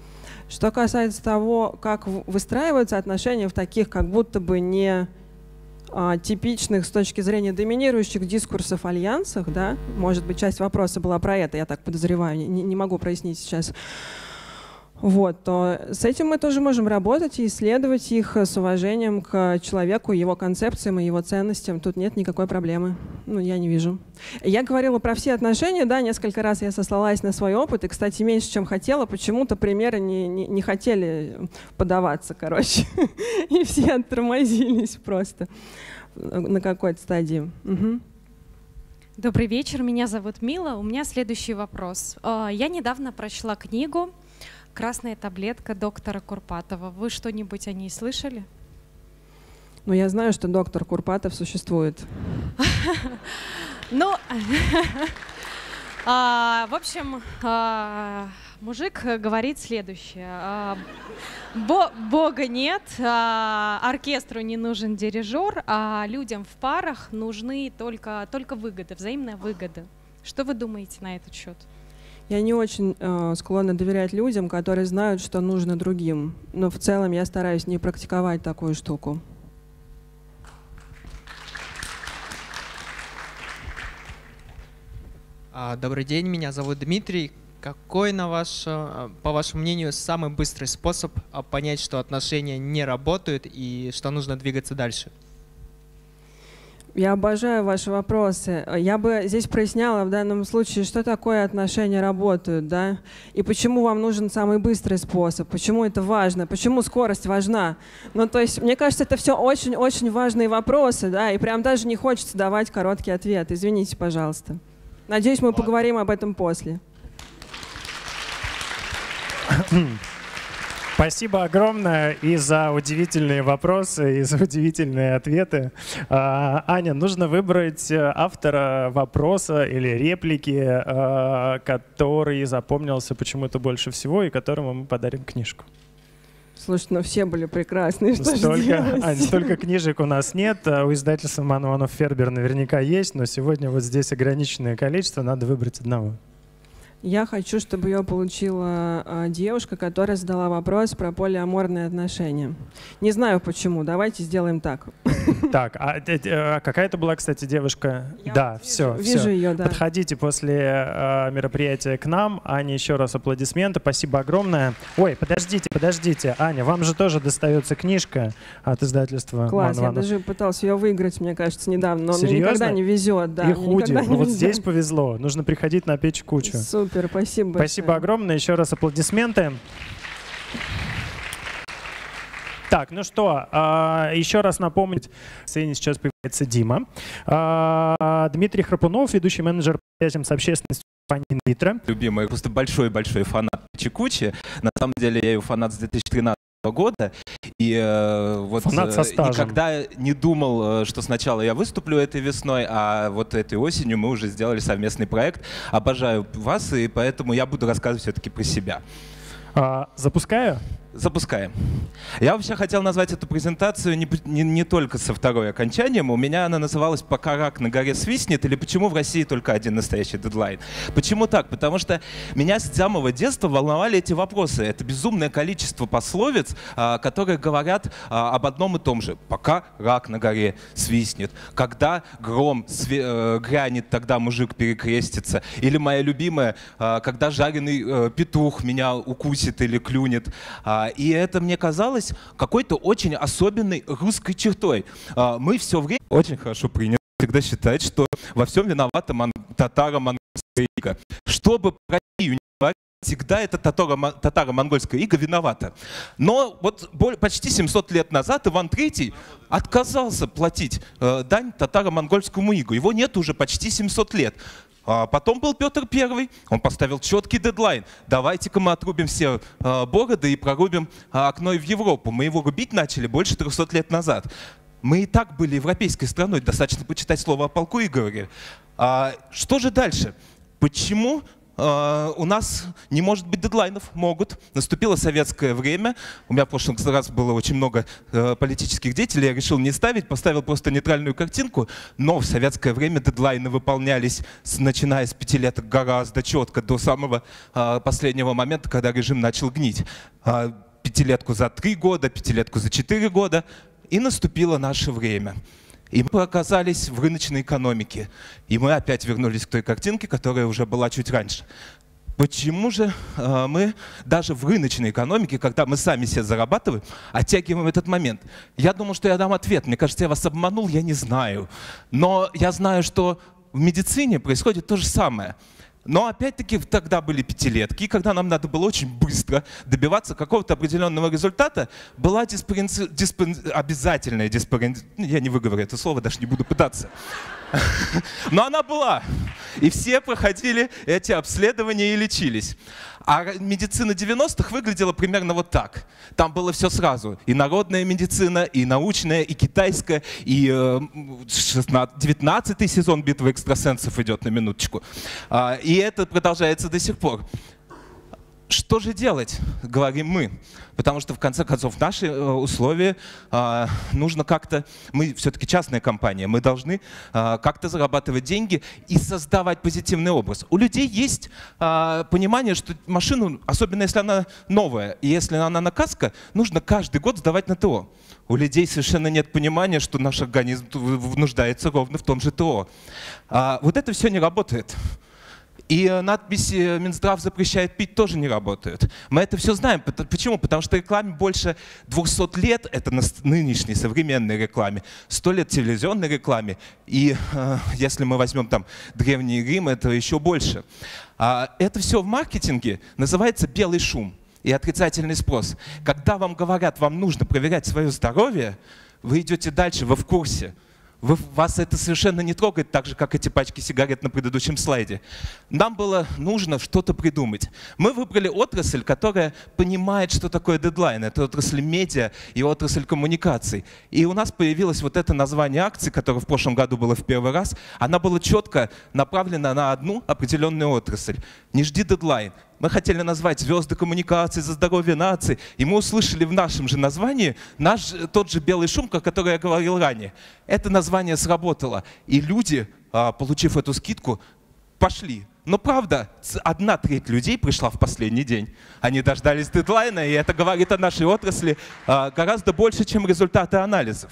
Что касается того, как выстраиваются отношения в таких как будто бы не а, типичных с точки зрения доминирующих дискурсов альянсах, да, может быть, часть вопроса была про это, я так подозреваю, не, не могу прояснить сейчас вот, то с этим мы тоже можем работать и исследовать их с уважением к человеку, его концепциям и его ценностям. Тут нет никакой проблемы. Ну, я не вижу. Я говорила про все отношения, да, несколько раз я сослалась на свой опыт, и, кстати, меньше, чем хотела, почему-то примеры не, не, не хотели подаваться, короче. И все оттормозились просто на какой-то стадии. Угу. Добрый вечер, меня зовут Мила. У меня следующий вопрос. Я недавно прочла книгу красная таблетка доктора Курпатова. Вы что-нибудь о ней слышали? Ну, я знаю, что доктор Курпатов существует. Ну, а, в общем, а, мужик говорит следующее. А, бога нет, оркестру не нужен дирижер, а людям в парах нужны только, только выгоды, взаимная выгода. Что вы думаете на этот счет? Я не очень э, склонна доверять людям, которые знают, что нужно другим. Но в целом я стараюсь не практиковать такую штуку. А, добрый день, меня зовут Дмитрий. Какой, на ваш, э, по вашему мнению, самый быстрый способ а, понять, что отношения не работают и что нужно двигаться дальше? Я обожаю ваши вопросы. Я бы здесь проясняла в данном случае, что такое отношения работают, да, и почему вам нужен самый быстрый способ, почему это важно, почему скорость важна. Ну, то есть, мне кажется, это все очень-очень важные вопросы, да, и прям даже не хочется давать короткий ответ. Извините, пожалуйста. Надеюсь, мы поговорим об этом после. Спасибо огромное и за удивительные вопросы, и за удивительные ответы. А, Аня, нужно выбрать э, автора вопроса или реплики, а, который запомнился почему-то больше всего и которому мы подарим книжку. Слушай, ну все были прекрасные, что столько, Ань, столько книжек у нас нет, а у издательства Мануанов Фербер наверняка есть, но сегодня вот здесь ограниченное количество, надо выбрать одного. Я хочу, чтобы ее получила а, девушка, которая задала вопрос про полиаморные отношения. Не знаю почему. Давайте сделаем так. Так, а, а какая это была, кстати, девушка? Я да, вижу, все. Вижу все. ее, да. Подходите после а, мероприятия к нам. Аня, еще раз аплодисменты. Спасибо огромное. Ой, подождите, подождите. Аня, вам же тоже достается книжка от издательства Класс, Ман я даже пытался ее выиграть, мне кажется, недавно. Но Серьезно? мне никогда не везет. Да, И худи. Ну, вот здесь повезло. Нужно приходить на печь кучу. Супер. Супер, спасибо большое. Спасибо огромное. Еще раз аплодисменты. Так, ну что, а, еще раз напомнить, в сцене сейчас появляется Дима. А, Дмитрий Храпунов, ведущий менеджер по связям с общественностью компании «Инвитро». Любимый, просто большой-большой фанат Чекучи. На самом деле я его фанат с 2013 года. И э, вот Фанат со э, стажем. никогда не думал, э, что сначала я выступлю этой весной, а вот этой осенью мы уже сделали совместный проект. Обожаю вас, и поэтому я буду рассказывать все-таки про себя. А, запускаю? Запускаем. Я вообще хотел назвать эту презентацию не, не, не только со второй окончанием. У меня она называлась «Пока рак на горе свистнет» или «Почему в России только один настоящий дедлайн». Почему так? Потому что меня с самого детства волновали эти вопросы. Это безумное количество пословиц, а, которые говорят а, об одном и том же. «Пока рак на горе свистнет», «Когда гром све- э, грянет, тогда мужик перекрестится». Или моя любимая а, «Когда жареный э, петух меня укусит или клюнет». И это мне казалось какой-то очень особенной русской чертой. А, мы все время очень хорошо приняли всегда считать, что во всем виновата мон... татаро-монгольская ига. Чтобы Россию не говорить, всегда татаро- татаро-монгольская ига виновата. Но вот почти 700 лет назад Иван III отказался платить э, дань татаро-монгольскому игу. Его нет уже почти 700 лет. А потом был Петр I, он поставил четкий дедлайн. Давайте-ка мы отрубим все э, бороды и прорубим э, окно в Европу. Мы его рубить начали больше 300 лет назад. Мы и так были европейской страной, достаточно почитать слово о полку Игореве. А, что же дальше? Почему э, у нас не может быть дедлайнов? Могут. Наступило советское время. У меня в прошлый раз было очень много э, политических деятелей. Я решил не ставить, поставил просто нейтральную картинку. Но в советское время дедлайны выполнялись, начиная с пятилеток гораздо четко, до самого э, последнего момента, когда режим начал гнить. А, пятилетку за три года, пятилетку за четыре года. И наступило наше время. И мы оказались в рыночной экономике. И мы опять вернулись к той картинке, которая уже была чуть раньше. Почему же э, мы даже в рыночной экономике, когда мы сами себе зарабатываем, оттягиваем этот момент? Я думаю, что я дам ответ. Мне кажется, я вас обманул, я не знаю. Но я знаю, что в медицине происходит то же самое. Но опять-таки тогда были пятилетки, когда нам надо было очень быстро добиваться какого-то определенного результата, была диспаренци- диспарен- обязательная диспарен- Я не выговорю это слово, даже не буду пытаться. Но она была. И все проходили эти обследования и лечились. А медицина 90-х выглядела примерно вот так. Там было все сразу. И народная медицина, и научная, и китайская, и э, 16 19 сезон битвы экстрасенсов идет на минуточку. А, И это продолжается до сих пор. Что же делать, говорим мы? Потому что, в конце концов, наши э, условия а, нужно как-то... Мы все-таки частная компания, мы должны а, как-то зарабатывать деньги и создавать позитивный образ. У людей есть а, понимание, что машину, особенно если она новая, и если она на каска, нужно каждый год сдавать на ТО. У людей совершенно нет понимания, что наш организм нуждается ровно в том же ТО. Вот это все не работает. И э, надписи «Минздрав запрещает пить» тоже не работают. Мы это все знаем. Почему? Потому что рекламе больше 200 лет, это на нынешней современной рекламе, 100 лет телевизионной рекламе. И э, если мы возьмем там Древний Рим, это еще больше. А это все в маркетинге называется белый шум и отрицательный спрос. Когда вам говорят, вам нужно проверять свое здоровье, вы идете дальше, вы в курсе. Вы, вас это совершенно не трогает, так же, как эти пачки сигарет на предыдущем слайде. Нам было нужно что-то придумать. Мы выбрали отрасль, которая понимает, что такое дедлайн. Это отрасль медиа и отрасль коммуникаций. И у нас появилось вот это название акции, которое в прошлом году было в первый раз. Она была четко направлена на одну определенную отрасль. Не жди дедлайн. Мы хотели назвать «Звезды коммуникации за здоровье нации», и мы услышали в нашем же названии наш, тот же белый шум, о котором я говорил ранее. Это название сработало, и люди, а, получив эту скидку, пошли. Но правда, одна треть людей пришла в последний день. Они дождались дедлайна, и это говорит о нашей отрасли а, гораздо больше, чем результаты анализов.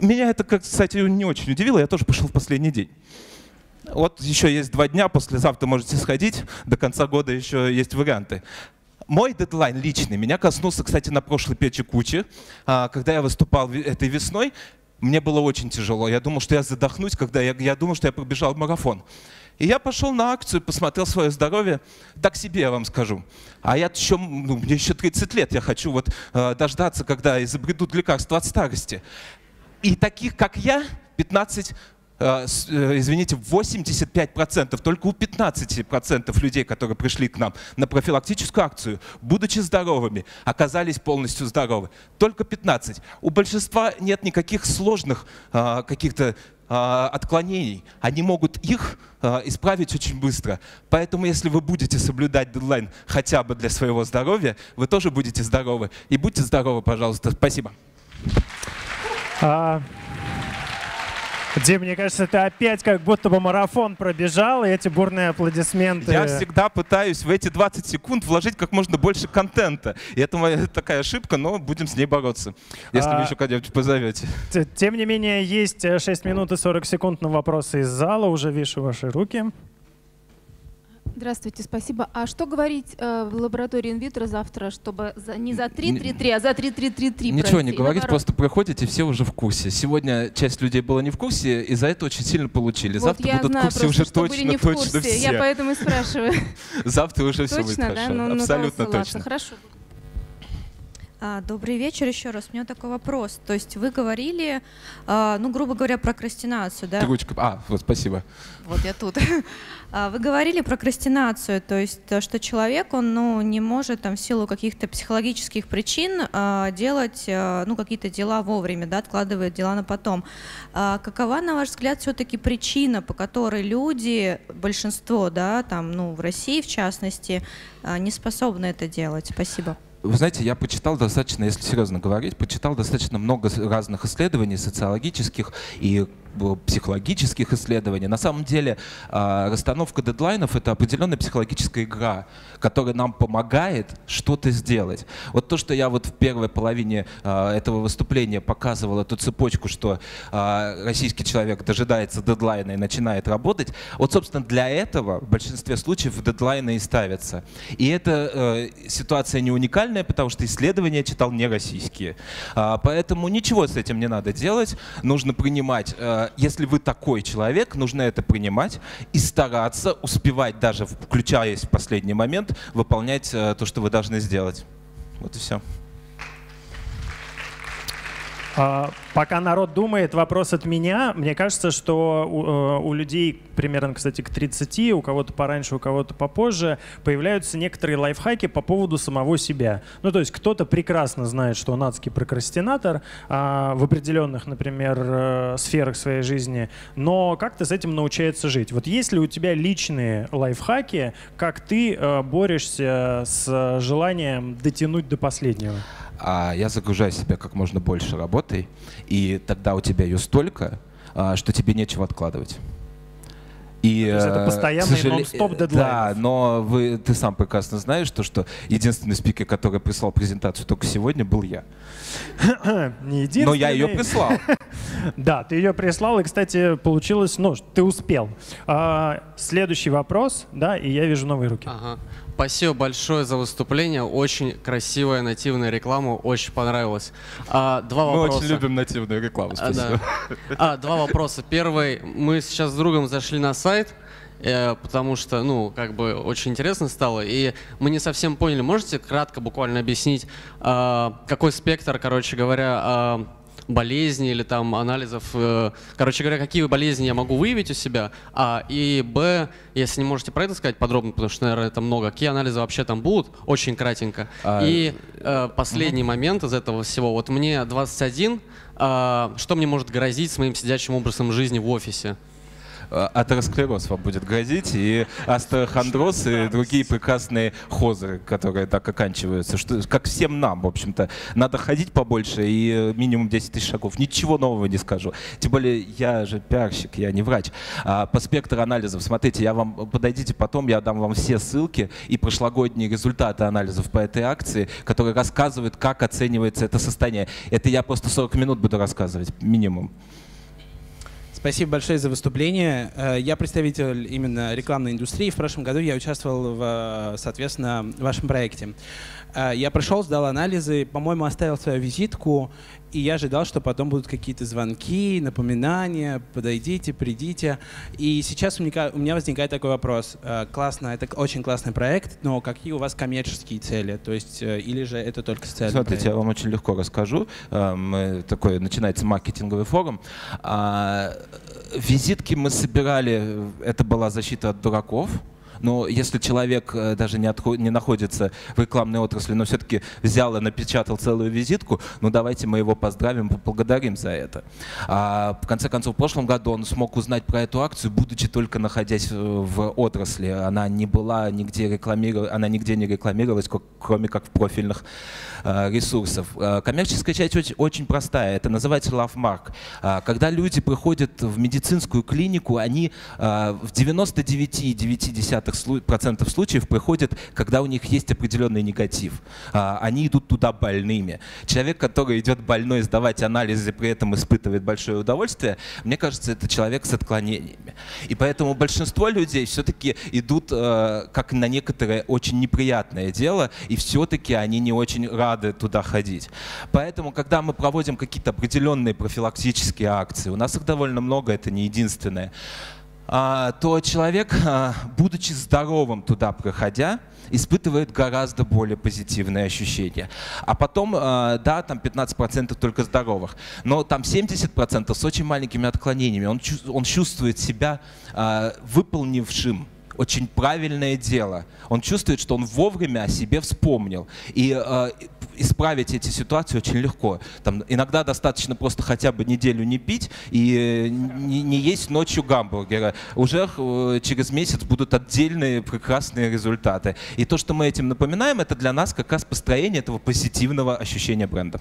Меня это, кстати, не очень удивило, я тоже пошел в последний день. Вот еще есть два дня, послезавтра можете сходить, до конца года еще есть варианты. Мой дедлайн личный меня коснулся, кстати, на прошлой печи кучи, а, когда я выступал этой весной. Мне было очень тяжело. Я думал, что я задохнусь, когда я, я думал, что я пробежал марафон. И я пошел на акцию, посмотрел свое здоровье. Так себе я вам скажу. А я еще, ну, мне еще 30 лет. Я хочу вот э, дождаться, когда изобретут лекарства от старости. И таких, как я, 15 э, с- э, извините, 85%, только у 15% людей, которые пришли к нам на профилактическую акцию, будучи здоровыми, оказались полностью здоровы. Только 15. У большинства нет никаких сложных э, каких-то э, отклонений. Они могут их э, исправить очень быстро. Поэтому, если вы будете соблюдать дедлайн хотя бы для своего здоровья, вы тоже будете здоровы. И будьте здоровы, пожалуйста. Спасибо. Дим, мне кажется, ты опять как будто бы марафон пробежал, и эти бурные аплодисменты. Я всегда пытаюсь в эти 20 секунд вложить как можно больше контента. И это моя такая ошибка, но будем с ней бороться. Если А, вы еще когда-нибудь позовете. Тем не менее, есть э, 6 минут и 40 секунд на вопросы из зала. Уже вижу ваши руки. Здравствуйте, спасибо. А что говорить э, в лаборатории инвитро завтра, чтобы за, не за 3-3-3, а за 3-3-3-3 Ничего не говорить, просто приходите, все уже в курсе. Сегодня часть людей была не в курсе, и за это очень сильно получили. Вот Завтра будут знаю в курсе просто, уже точно, точно все. Я поэтому и спрашиваю. Завтра уже все будет хорошо. Ну, ну, Абсолютно точно. Хорошо. А, Добрый вечер еще раз. У меня такой вопрос. То есть вы говорили, а, ну, грубо говоря, прокрастинацию, да? Ты ручка. А, вот спасибо. Вот я тут. А, Вы говорили прокрастинацию, то есть то, что человек, он ну, не может там, в силу каких-то психологических причин делать а, ну, какие-то дела вовремя, да, откладывает дела на потом. Какова, на ваш взгляд, все-таки причина, по которой люди, большинство, да, там, ну, в России в частности, не способны это делать? Спасибо. Вы знаете, я почитал достаточно, если серьезно говорить, почитал достаточно много разных исследований, социологических и психологических исследований. На самом деле а, расстановка дедлайнов — это определенная психологическая игра, которая нам помогает что-то сделать. Вот то, что я вот в первой половине а, этого выступления показывал эту цепочку, что а, российский человек дожидается дедлайна и начинает работать, вот, собственно, для этого в большинстве случаев дедлайны и ставятся. И эта э, ситуация не уникальная, потому что исследования читал не российские. Поэтому ничего с этим не надо делать. Нужно принимать, э, если вы такой человек, нужно это принимать и стараться успевать, даже включаясь в последний момент, выполнять э, то, что вы должны сделать. Вот и все. А, Пока народ думает, вопрос от меня. Мне кажется, что у, э, у людей примерно, кстати, к 30, у кого-то пораньше, у кого-то попозже, появляются некоторые лайфхаки по поводу самого себя. Ну, то есть кто-то прекрасно знает, что он адский прокрастинатор а, в определенных, например, э, сферах своей жизни, но как-то с этим научается жить. Вот есть ли у тебя личные лайфхаки, как ты э, борешься с желанием дотянуть до последнего? А я загружаю себя как можно больше работой, и тогда у тебя ее столько, а, что тебе нечего откладывать. И, То есть это э, постоянный к сожале- нон-стоп Да, но вы, ты сам прекрасно знаешь, то, что единственный спикер, который прислал презентацию только сегодня, был я. Не единственный. Но я ее прислал. Да, ты ее прислал, и, кстати, получилось, ну, ты успел. А, Следующий вопрос, да, и я вижу новые руки. Ага. Спасибо большое за выступление. Очень красивая нативная реклама, очень понравилось. А, два Мы вопроса. очень любим нативную рекламу, А, да. спасибо. А, два вопроса. Первый. Мы сейчас с другом зашли на сайт, э, потому что, ну, как бы очень интересно стало, и мы не совсем поняли. Можете кратко буквально объяснить, а, какой спектр, короче говоря, болезней или там анализов, э, короче говоря, какие болезни я могу выявить у себя, а, и, б, если не можете про это сказать подробно, потому что, наверное, это много, какие анализы вообще там будут, очень кратенько. А, И э, последний момент из этого всего, вот мне 21, а, что мне может грозить с моим сидячим образом жизни в офисе? А, Атеросклероз вам будет грозить, и остеохондроз, и другие прекрасные хозы, которые так оканчиваются. Что, как всем нам, в общем-то. Надо ходить побольше и э, минимум 10 тысяч шагов. Ничего нового не скажу. Тем более, я же пиарщик, я не врач. А, по спектру анализов, смотрите, я вам, подойдите потом, я дам вам все ссылки и прошлогодние результаты анализов по этой акции, которые рассказывают, как оценивается это состояние. Это я просто 40 минут буду рассказывать, минимум. Спасибо большое за выступление. Э, Я представитель именно рекламной индустрии. В прошлом году я участвовал в, э, соответственно, вашем проекте. Э, Я пришел, сдал анализы, по-моему, оставил свою визитку, и я ожидал, что потом будут какие-то звонки, напоминания, подойдите, придите. И сейчас у меня, возникает такой вопрос. Э, Классно, это очень классный проект, но какие у вас коммерческие цели? То есть, э, или же это только социальный Смотрите, проект? я вам очень легко расскажу. Мы, такой начинается маркетинговый форум. А, Визитки мы собирали, это была защита от дураков. Но если человек э, даже не, отхо- не находится в рекламной отрасли, но все-таки взял и напечатал целую визитку, ну давайте мы его поздравим, поблагодарим за это. А, в конце концов, в прошлом году он смог узнать про эту акцию, будучи только находясь э, в отрасли. Она не была нигде рекламирована, она нигде не рекламировалась, кроме как в профильных э, ресурсов. Коммерческая часть очень, очень простая. Это называется love mark. А, Когда люди приходят в медицинскую клинику, они в 99,9 слу- процентов случаев приходят, когда у них есть определенный негатив. А, Они идут туда больными. Человек, который идет больной сдавать анализы, при этом испытывает большое удовольствие, мне кажется, это человек с отклонениями. И поэтому большинство людей все-таки идут э, как на некоторое очень неприятное дело, и все-таки они не очень рады туда ходить. Поэтому, когда мы проводим какие-то определенные профилактические акции, у нас их довольно много, это не единственное, то человек, а, будучи здоровым туда проходя, испытывает гораздо более позитивные ощущения. А потом, а, да, там 15% только здоровых, но там 70% с очень маленькими отклонениями. Он, он чувствует себя а, выполнившим очень правильное дело. Он чувствует, что он вовремя о себе вспомнил. И э, исправить эти ситуации очень легко. Там, иногда достаточно просто хотя бы неделю не пить и э, не, не есть ночью гамбургера. Уже э, через месяц будут отдельные прекрасные результаты. И то, что мы этим напоминаем, это для нас как раз построение этого позитивного ощущения бренда.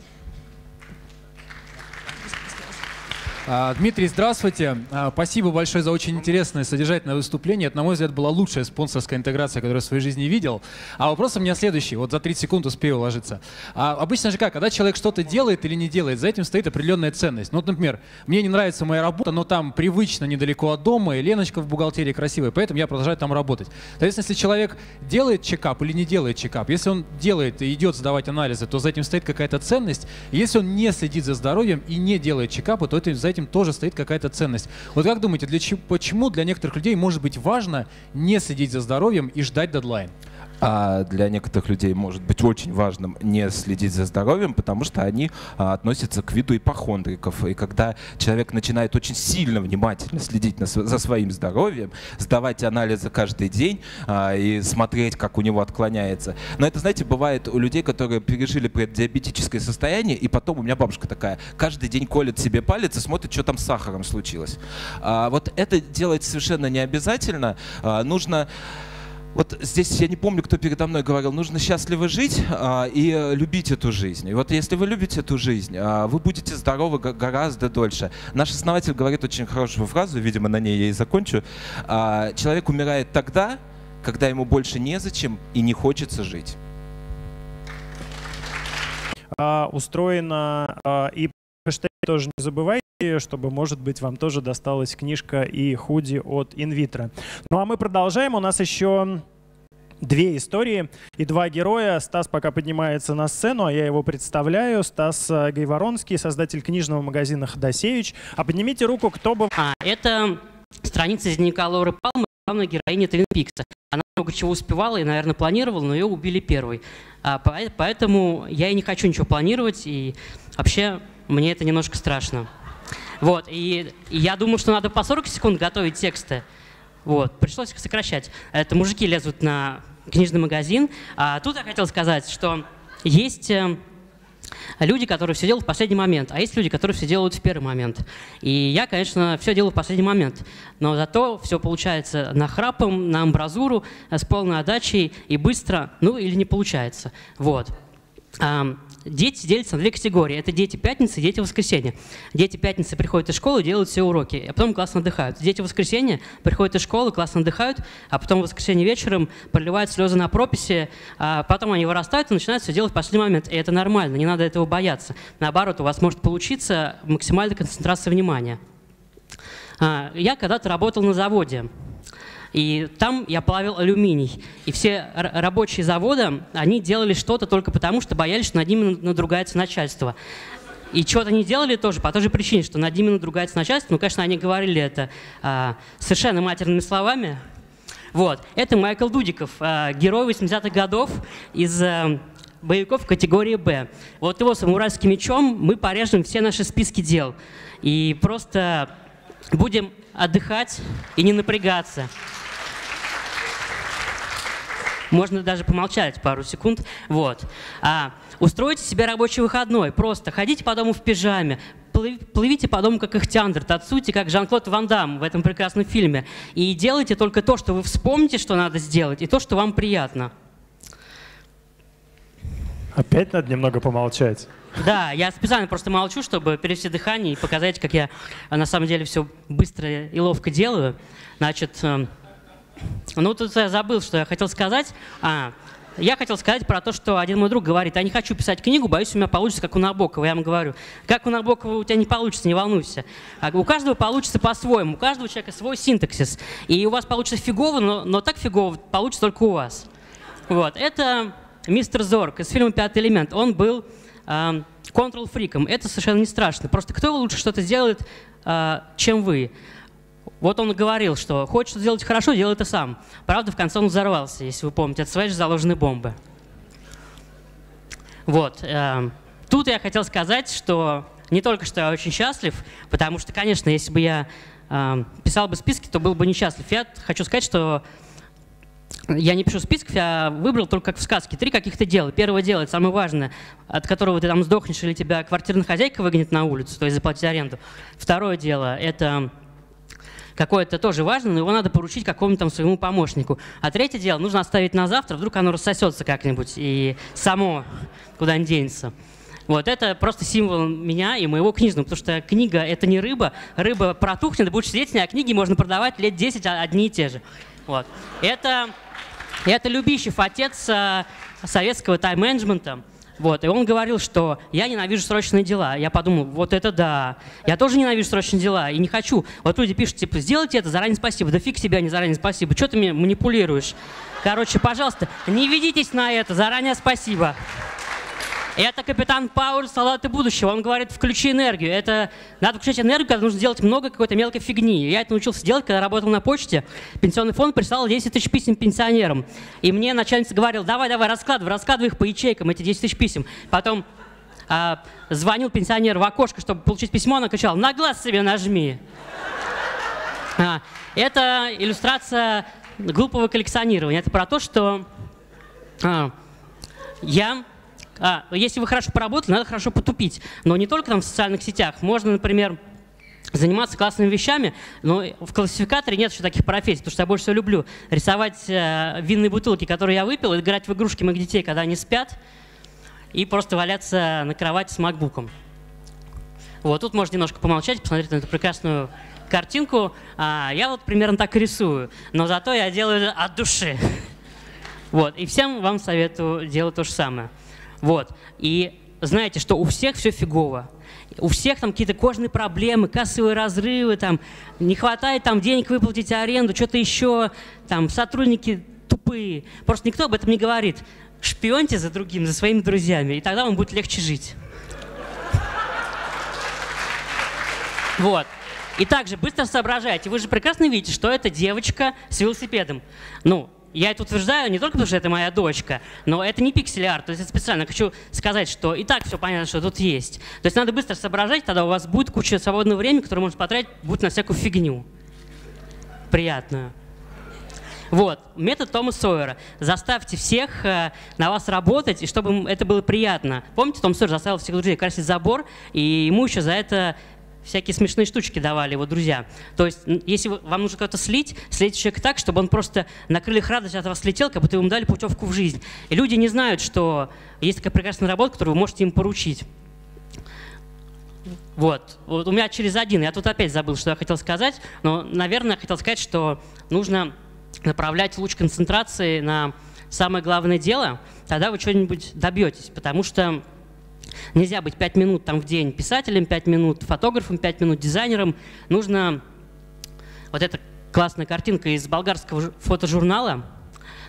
Дмитрий, здравствуйте. А, Спасибо большое за очень интересное, содержательное выступление. Это, на мой взгляд, была лучшая спонсорская интеграция, которую я в своей жизни видел. А вопрос у меня следующий. Вот за 30 секунд успею уложиться. А обычно же как, когда человек что-то делает или не делает, за этим стоит определенная ценность. Ну, вот, например, мне не нравится моя работа, но там привычно, недалеко от дома, и Леночка в бухгалтерии красивая, поэтому я продолжаю там работать. Соответственно, если человек делает чекап или не делает чекап, если он делает и идет сдавать анализы, то за этим стоит какая-то ценность. Если он не следит за здоровьем и не делает чекапы, то это, за этим тоже стоит какая-то ценность. Вот как думаете, для чего, почему для некоторых людей может быть важно не следить за здоровьем и ждать дедлайн? А для некоторых людей может быть очень важным не следить за здоровьем, потому что они а, относятся к виду ипохондриков. И когда человек начинает очень сильно внимательно следить на за своим здоровьем, сдавать анализы каждый день а, и смотреть, как у него отклоняется. Но это, знаете, бывает у людей, которые пережили преддиабетическое состояние, и потом у меня бабушка такая, каждый день колет себе палец и смотрит, что там с сахаром случилось. А, вот это делать совершенно не обязательно. А, нужно вот здесь я не помню, кто передо мной говорил, нужно счастливо жить а, и любить эту жизнь. И вот если вы любите эту жизнь, а, вы будете здоровы го- гораздо дольше. Наш основатель говорит очень хорошую фразу, видимо, на ней я и закончу. А, человек умирает тогда, когда ему больше незачем и не хочется жить. а, устроено а, и хэштег тоже не забывайте, чтобы, может быть, вам тоже досталась книжка и худи от Инвитро. Ну а мы продолжаем. У нас еще две истории и два героя. Стас пока поднимается на сцену, а я его представляю. Стас э, Гайворонский, создатель книжного магазина Ходосевич. А поднимите руку, кто бы... А, это страница из дневника Лоры Палмы, главная героиня Твин Пикса. Она много чего успевала и, наверное, планировала, но ее убили первой. А, по- поэтому я и не хочу ничего планировать, и вообще мне это немножко страшно. Вот, и, я думал, что надо по 40 секунд готовить тексты. Вот, пришлось их сокращать. Это мужики лезут на книжный магазин. А тут я хотел сказать, что есть э, люди, которые все делают в последний момент, а есть люди, которые все делают в первый момент. И я, конечно, все делаю в последний момент, но зато все получается нахрапом, на амбразуру, э, с полной отдачей и быстро, ну или не получается. Вот. Дети делятся на две категории. Это дети пятницы и дети воскресенья. Дети пятницы приходят из школы, делают все уроки, а потом классно отдыхают. Дети воскресенья приходят из школы, классно отдыхают, а потом в воскресенье вечером проливают слезы на прописи, а потом они вырастают и начинают все делать в последний момент. И это нормально, не надо этого бояться. Наоборот, у вас может получиться максимальная концентрация внимания. А, Я когда-то работал на заводе. И там я плавил алюминий. И все рабочие завода, они делали что-то только потому, что боялись, что над ними надругается начальство. И что-то они делали тоже по той же причине, что над ними надругается начальство. Ну, конечно, они говорили это а, совершенно матерными словами. Вот. Это Майкл Дудиков, а, герой 80-х годов из а, боевиков категории «Б». Вот его самурайским мечом мы порежем все наши списки дел. И просто будем отдыхать и не напрягаться. Можно даже помолчать пару секунд. Вот. А, устройте себе рабочий выходной. Просто ходите по дому в пижаме, плыв- плывите по дому как Ихтиандр, танцуйте как Жан-Клод Ван Дам в этом прекрасном фильме. И делайте только то, что вы вспомните, что надо сделать, и то, что вам приятно. Опять надо немного помолчать. Да, я специально просто молчу, чтобы перевести дыхание и показать, как я а, на самом деле все быстро и ловко делаю. Значит, эм, ну, тут я забыл, что я хотел сказать. А, я хотел сказать про то, что один мой друг говорит, я не хочу писать книгу, боюсь, у меня получится, как у Набокова. Я ему говорю, как у Набокова у тебя не получится, не волнуйся. А у каждого получится по-своему, у каждого человека свой синтаксис. И у вас получится фигово, но, но так фигово получится только у вас. Вот, это мистер Зорг из фильма «Пятый элемент». Он был э, контрол-фриком. Это совершенно не страшно. Просто кто лучше что-то сделает, э, чем вы? Вот он говорил, что хочешь сделать хорошо, делай это сам. Правда, в конце он взорвался, если вы помните, от своей же заложенной бомбы. Вот. Э, тут я хотел сказать, что не только что я очень счастлив, потому что, конечно, если бы я э, писал бы списки, то был бы несчастлив. Я хочу сказать, что я не пишу списков, я выбрал только как в сказке. Три каких-то дела. Первое дело, это самое важное, от которого ты там сдохнешь или тебя квартирная хозяйка выгонит на улицу, то есть заплатить аренду. Второе дело, это какое-то тоже важно, но его надо поручить какому-то своему помощнику. А третье дело нужно оставить на завтра, вдруг оно рассосется как-нибудь и само куда-нибудь денется. Вот это просто символ меня и моего книжного, потому что книга — это не рыба. Рыба протухнет, будешь сидеть с ней, а книги можно продавать лет 10 а одни и те же. Вот. Это, это Любищев, отец э, советского тайм-менеджмента. Вот, и он говорил, что я ненавижу срочные дела. Я подумал, вот это да. Я тоже ненавижу срочные дела и не хочу. Вот люди пишут, типа, сделайте это, заранее спасибо. Да фиг себя, не заранее спасибо. Что ты мне манипулируешь? Короче, пожалуйста, не ведитесь на это, заранее спасибо. Это капитан Пауэр «Салаты будущего». Он говорит, включи энергию. Это надо включать энергию, когда нужно делать много какой-то мелкой фигни. Я это научился делать, когда работал на почте. Пенсионный фонд прислал 10 тысяч писем пенсионерам. И мне начальница говорил, давай, давай, раскладывай, раскладывай их по ячейкам, эти 10 тысяч писем. Потом а, звонил пенсионер в окошко, чтобы получить письмо, он кричал, на глаз себе нажми. А, это иллюстрация глупого коллекционирования. Это про то, что а, я а, если вы хорошо поработали, надо хорошо потупить. Но не только там в социальных сетях. Можно, например, заниматься классными вещами, но в классификаторе нет еще таких профессий, потому что я больше всего люблю рисовать э, винные бутылки, которые я выпил, играть в игрушки моих детей, когда они спят, и просто валяться на кровати с макбуком. Вот тут можно немножко помолчать, посмотреть на эту прекрасную картинку. А, я вот примерно так и рисую, но зато я делаю от души. Вот, и всем вам советую делать то же самое. Вот. И знаете, что у всех все фигово. У всех там какие-то кожные проблемы, кассовые разрывы, там, не хватает там денег выплатить аренду, что-то еще, там, сотрудники тупые. Просто никто об этом не говорит. Шпионьте за другим, за своими друзьями, и тогда вам будет легче жить. Вот. И также быстро соображайте. Вы же прекрасно видите, что это девочка с велосипедом. Ну, я это утверждаю не только потому, что это моя дочка, но это не пиксель-арт. То есть я специально хочу сказать, что и так все понятно, что тут есть. То есть надо быстро соображать, тогда у вас будет куча свободного времени, которое можно потратить будет на всякую фигню. Приятную. Вот, метод Тома Сойера. Заставьте всех э, на вас работать, и чтобы это было приятно. Помните, Том Сойер заставил всех друзей красить забор, и ему еще за это всякие смешные штучки давали его друзья. То есть, если вам нужно кого-то слить, слейте человека так, чтобы он просто на крыльях радости от вас слетел, как будто ему дали путевку в жизнь. И люди не знают, что есть такая прекрасная работа, которую вы можете им поручить. Вот. вот. У меня через один. Я тут опять забыл, что я хотел сказать. Но, наверное, я хотел сказать, что нужно направлять луч концентрации на самое главное дело, тогда вы что-нибудь добьетесь. Потому что Нельзя быть 5 минут там в день писателем, 5 минут фотографом, 5 минут дизайнером. Нужно... Вот эта классная картинка из болгарского фотожурнала.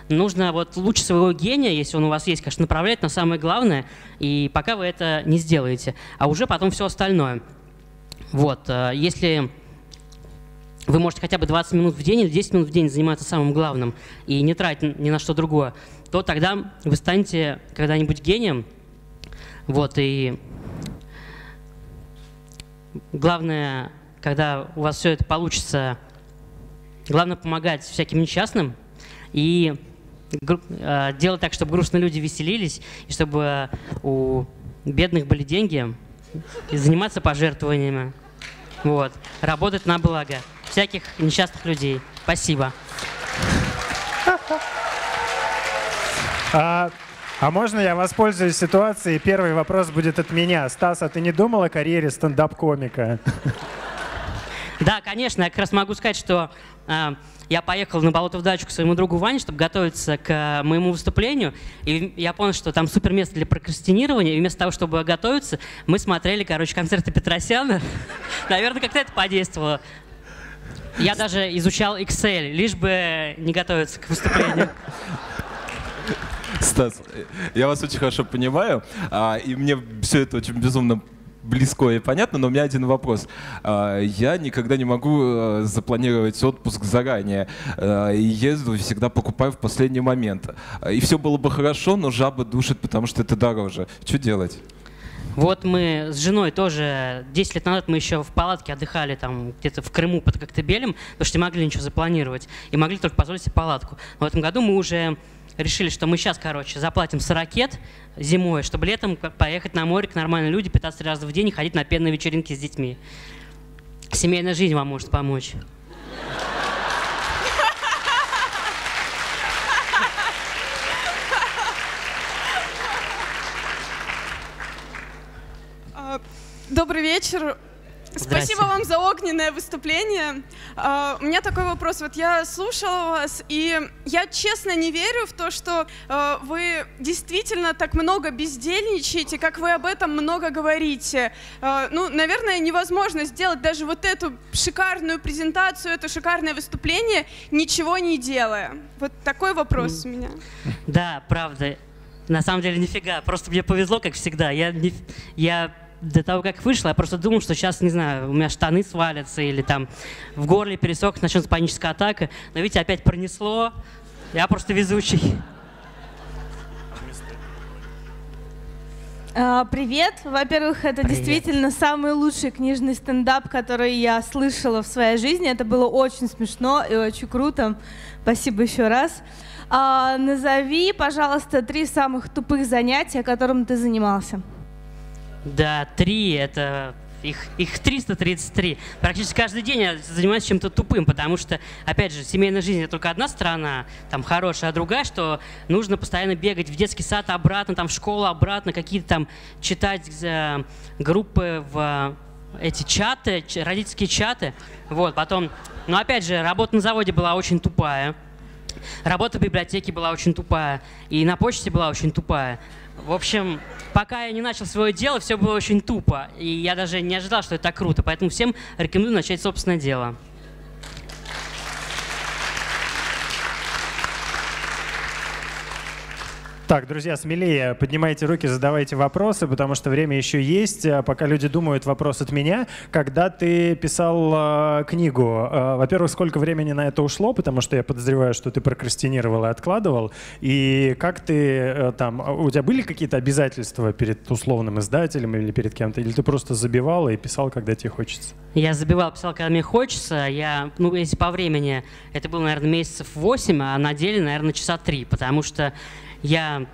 Нужно вот луч своего гения, если он у вас есть, конечно, направлять на самое главное, и пока вы это не сделаете, а уже потом все остальное. Вот, э, если вы можете хотя бы 20 минут в день или 10 минут в день заниматься самым главным и не тратить ни на что другое, то тогда вы станете когда-нибудь гением, вот, и главное, когда у вас все это получится, главное помогать всяким несчастным и э, делать так, чтобы грустные люди веселились, и чтобы у бедных были деньги, и заниматься пожертвованиями. Вот. Работать на благо всяких несчастных людей. Спасибо. А, а можно я воспользуюсь ситуацией? Первый вопрос будет от меня. Стас, а ты не думал о карьере стендап-комика? Да, конечно. Я как раз могу сказать, что э, я поехал на болото в дачу к своему другу Ване, чтобы готовиться к моему выступлению. И я понял, что там супер место для прокрастинирования. И вместо того, чтобы готовиться, мы смотрели, короче, концерты Петросяна. Наверное, как-то это подействовало. Я даже изучал Excel, лишь бы не готовиться к выступлению. Стас, я вас очень хорошо понимаю, а, и мне все это очень безумно близко и понятно, но у меня один вопрос. А, Я никогда не могу э, запланировать отпуск заранее. А, И езду всегда покупаю в последний момент. И все было бы хорошо, но жаба душит, потому что это дороже. Что делать? Вот мы с женой тоже 10 лет назад мы еще в палатке отдыхали там где-то в Крыму под Коктебелем, потому что не могли ничего запланировать и могли только позволить себе палатку. Но в этом году мы уже решили, что мы сейчас, короче, заплатим с ракет зимой, чтобы летом поехать на море к нормальным людям 15 раз в день и ходить на пенные вечеринки с детьми. Семейная жизнь вам может помочь. А, Добрый вечер. Спасибо вам за огненное выступление. А, У меня такой вопрос. Вот я слушала вас, и я честно не верю в то, что а, вы действительно так много бездельничаете, как вы об этом много говорите. А, Ну, наверное, невозможно сделать даже вот эту шикарную презентацию, это шикарное выступление, ничего не делая. Вот такой вопрос у меня. Да, правда. На самом деле нифига. Просто мне повезло, как всегда. Я, не- я до того, как вышла, я просто думал, что сейчас, не знаю, у меня штаны свалятся или там в горле пересох, начнется паническая атака. Но видите, опять пронесло. Я просто везучий. А, Привет. Во-первых, это Привет. действительно самый лучший книжный стендап, который я слышала в своей жизни. Это было очень смешно и очень круто. Спасибо еще раз. А, назови, пожалуйста, три самых тупых занятия, которым ты занимался. Да, три, это их, их 333. Практически каждый день я занимаюсь чем-то тупым, потому что, опять же, семейная жизнь — это только одна сторона, там, хорошая, а другая, что нужно постоянно бегать в детский сад обратно, там, в школу обратно, какие-то там читать э, группы в э, эти чаты, родительские чаты. Вот, потом... Но, опять же, работа на заводе была очень тупая. Работа в библиотеке была очень тупая. И на почте была очень тупая. В общем, пока я не начал свое дело, все было очень тупо. И я даже не ожидал, что это так круто. Поэтому всем рекомендую начать собственное дело. Так, друзья, смелее поднимайте руки, задавайте вопросы, потому что время еще есть. А Пока люди думают, вопрос от меня. Когда ты писал э, книгу, э, во-первых, сколько времени на это ушло, потому что я подозреваю, что ты прокрастинировал и откладывал. И как ты э, там, у тебя были какие-то обязательства перед условным издателем или перед кем-то, или ты просто забивал и писал, когда тебе хочется? Я забивал, писал, когда мне хочется. Я, ну, если по времени, это было, наверное, месяцев 8, а на деле, наверное, часа 3, потому что я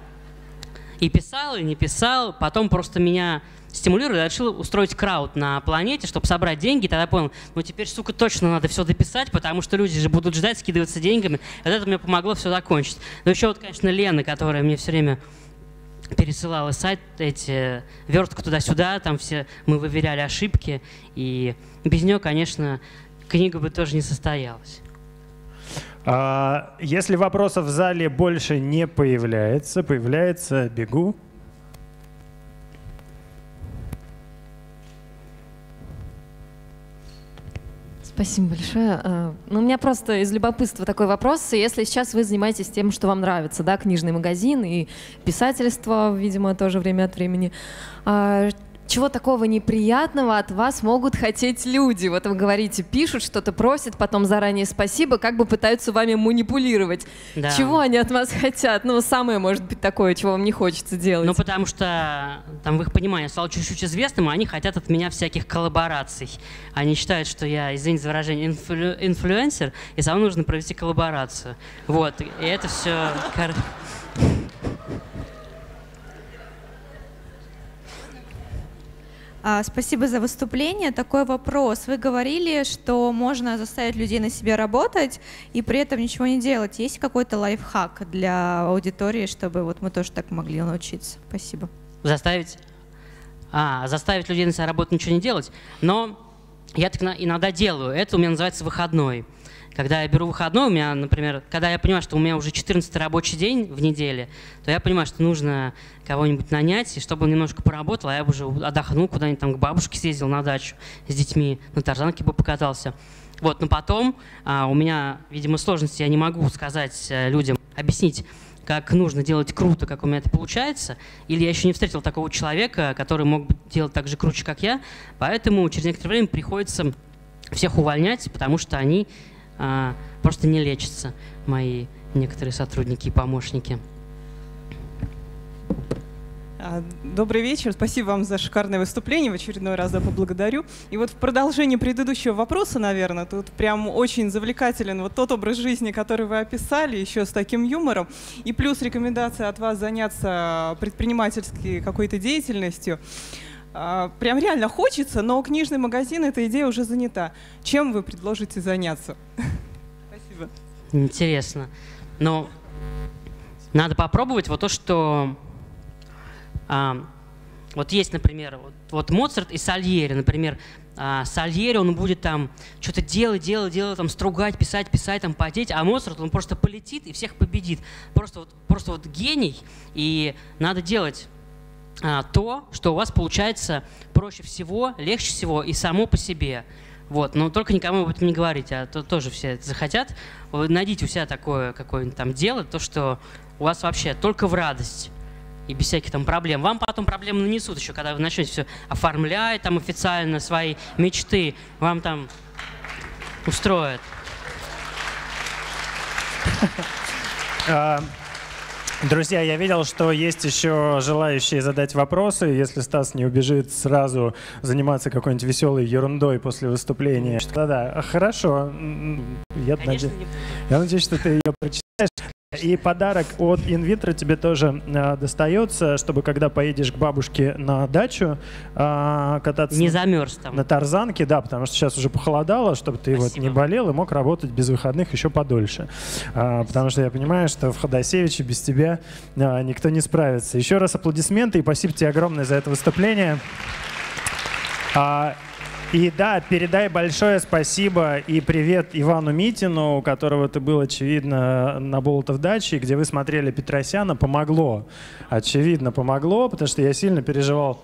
и писал, и не писал. Потом просто меня стимулировали, решил устроить крауд на планете, чтобы собрать деньги. Тогда понял, ну теперь, сука, точно надо все дописать, потому что люди же будут ждать, скидываться деньгами. Вот это мне помогло все закончить. Но еще вот, конечно, Лена, которая мне все время пересылала сайт, эти верстку туда-сюда, там все мы выверяли ошибки, и без нее, конечно, книга бы тоже не состоялась. А, если вопросов в зале больше не появляется, появляется бегу. Спасибо большое. А, Ну, у меня просто из любопытства такой вопрос. Если сейчас вы занимаетесь тем, что вам нравится, да, книжный магазин и писательство, видимо, тоже время от времени, а, чего такого неприятного от вас могут хотеть люди? Вот вы говорите, пишут, что-то просят, потом заранее спасибо, как бы пытаются вами манипулировать. Да. Чего они от вас хотят? Ну, самое, может быть, такое, чего вам не хочется делать. Ну, потому что, там, в их понимании, я стал чуть-чуть известным, и они хотят от меня всяких коллабораций. Они считают, что я, извините за выражение, инфлю- инфлюенсер, и со мной нужно провести коллаборацию. Вот, и это все... Спасибо за выступление. Такой вопрос. Вы говорили, что можно заставить людей на себе работать и при этом ничего не делать. Есть какой-то лайфхак для аудитории, чтобы вот мы тоже так могли научиться? Спасибо. Заставить... А, заставить людей на себя работать, ничего не делать. Но я так иногда делаю. Это у меня называется выходной. Когда я беру выходной, у меня, например, когда я понимаю, что у меня уже 14 рабочий день в неделе, то я понимаю, что нужно кого-нибудь нанять, и чтобы он немножко поработал, а я бы уже отдохнул куда-нибудь там к бабушке съездил на дачу с детьми, на тарзанке бы покатался. Вот, но потом а, у меня, видимо, сложности, я не могу сказать а, людям, объяснить, как нужно делать круто, как у меня это получается, или я еще не встретил такого человека, который мог бы делать так же круче, как я, поэтому через некоторое время приходится всех увольнять, потому что они а, просто не лечатся, мои некоторые сотрудники и помощники. А, добрый вечер. Спасибо вам за шикарное выступление. В очередной раз да, поблагодарю. И вот в продолжении предыдущего вопроса, наверное, тут прям очень завлекателен вот тот образ жизни, который вы описали, еще с таким юмором. И плюс рекомендация от вас заняться предпринимательской какой-то деятельностью. А, прям реально хочется, но книжный магазин, эта идея уже занята. Чем вы предложите заняться? Спасибо. Интересно. Но надо попробовать вот то, что... А, вот есть, например, вот, вот Моцарт и Сальери, например, а, Сальери, он будет там что-то делать, делать, делать, там стругать, писать, писать, там потеть, а Моцарт, он просто полетит и всех победит. Просто вот, просто вот гений, и надо делать то, что у вас получается проще всего, легче всего и само по себе. Вот, но только никому об этом не говорите, а то тоже все это захотят. Вы найдите у себя такое какое-нибудь там дело, то, что у вас вообще только в радость и без всяких там проблем. Вам потом проблемы нанесут еще, когда вы начнете все оформлять там официально свои мечты, вам там устроят. Друзья, я видел, что есть еще желающие задать вопросы. Если Стас не убежит сразу заниматься какой-нибудь веселой ерундой после выступления. Да-да, хорошо. Я, наде... я надеюсь, что ты ее прочитаешь. И подарок от Инвитро тебе тоже э, достается, чтобы когда поедешь к бабушке на дачу э, кататься... Не замерз там. На тарзанке, да, потому что сейчас уже похолодало, чтобы ты Спасибо. вот не болел и мог работать без выходных еще подольше. Э, потому что я понимаю, что в Ходосевиче без тебя э, никто не справится. Еще раз аплодисменты и спасибо тебе огромное за это выступление. И да, передай большое спасибо и привет Ивану Митину, у которого ты был, очевидно, на Болотов даче, где вы смотрели Петросяна. Помогло. Очевидно, помогло, потому что я сильно переживал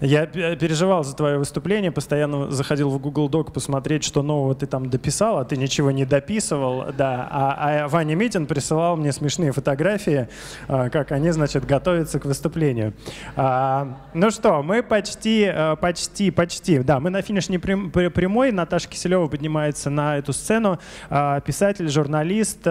я переживал за твое выступление, постоянно заходил в Google Doc посмотреть, что нового ты там дописал, а ты ничего не дописывал, да. А, а Ваня Митин присылал мне смешные фотографии, а, как они, значит, готовятся к выступлению. А, ну что, мы почти, а, почти, почти, да, мы на финишной прямой. Наташа Киселева поднимается на эту сцену. А, писатель, журналист.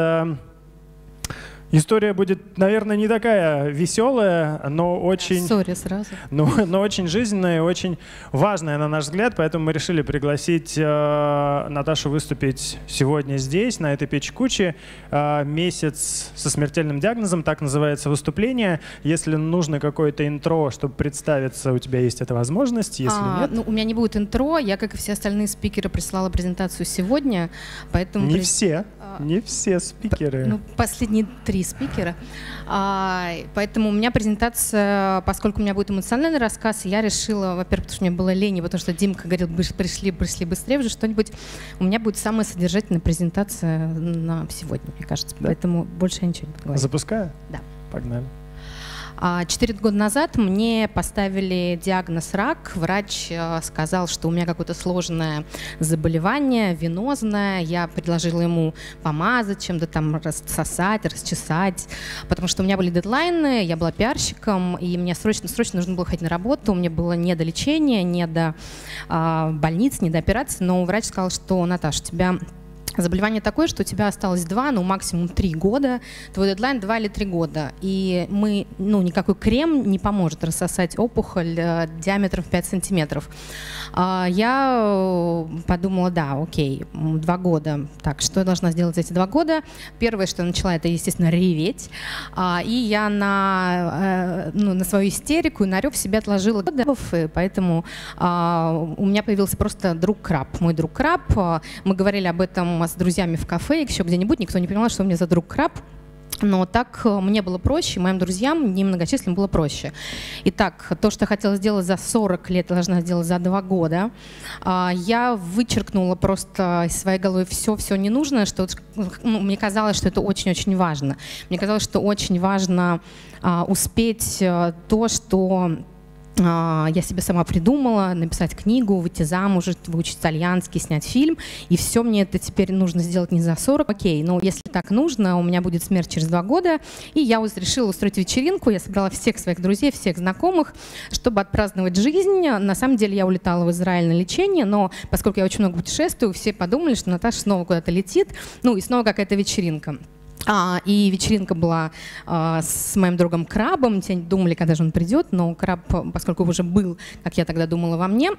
История будет, наверное, не такая веселая, но очень... Сори сразу. Но, но очень жизненная и очень важная, на наш взгляд. Поэтому мы решили пригласить э, Наташу выступить сегодня здесь, на этой печь-куче. Э, месяц со смертельным диагнозом, так называется выступление. Если нужно какое-то интро, чтобы представиться, у тебя есть эта возможность. Если а, нет... Ну, у меня не будет интро. Я, как и все остальные спикеры, прислала презентацию сегодня. Поэтому... Не все. Не все спикеры. Ну, последние три спикера. А, поэтому у меня презентация, поскольку у меня будет эмоциональный рассказ, я решила, во-первых, потому что мне было лень, потому что Димка говорил, пришли, пришли быстрее уже что-нибудь. У меня будет самая содержательная презентация на сегодня, мне кажется. Да? Поэтому больше я ничего не буду говорить. Запускаю? Да. Погнали. А, четыре года назад мне поставили диагноз рак. Врач э, сказал, что у меня какое-то сложное заболевание, венозное. Я предложила ему помазать, чем-то там рассосать, расчесать, потому что у меня были дедлайны, я была пиарщиком, и мне срочно-срочно нужно было ходить на работу. У меня было не до лечения, не до а, больниц, не до операции, но врач сказал, что, Наташа, тебя Заболевание такое, что у тебя осталось два, ну максимум три года, твой дедлайн два или три года, и мы, ну никакой крем не поможет рассосать опухоль э, диаметром в 5 сантиметров. А, я э, подумала, да, окей, два года. Так, что я должна сделать за эти два года? Первое, что я начала, это, естественно, реветь. А, и я на, э, ну, на свою истерику и на рев себя отложила годов, и поэтому а, у меня появился просто друг краб, мой друг краб. Мы говорили об этом с друзьями в кафе, еще где-нибудь, никто не понимал, что у меня за друг краб. но так э, мне было проще, моим друзьям немногочисленным было проще. Итак, то, что я хотела сделать за 40 лет, должна сделать за 2 года. А, я вычеркнула просто из своей головы все-все ненужное, что ну, мне казалось, что это очень-очень важно. Мне казалось, что очень важно а, успеть э, то, что я себе сама придумала написать книгу, выйти замуж, выучить итальянский, снять фильм. И все мне это теперь нужно сделать не за 40. Окей, но если так нужно, у меня будет смерть через два года. И я решила устроить вечеринку. Я собрала всех своих друзей, всех знакомых, чтобы отпраздновать жизнь. На самом деле я улетала в Израиль на лечение, но поскольку я очень много путешествую, все подумали, что Наташа снова куда-то летит. Ну и снова какая-то вечеринка. А, и вечеринка была а, с моим другом Крабом. Все думали, когда же он придет, но Краб, поскольку уже был, как я тогда думала, во мне,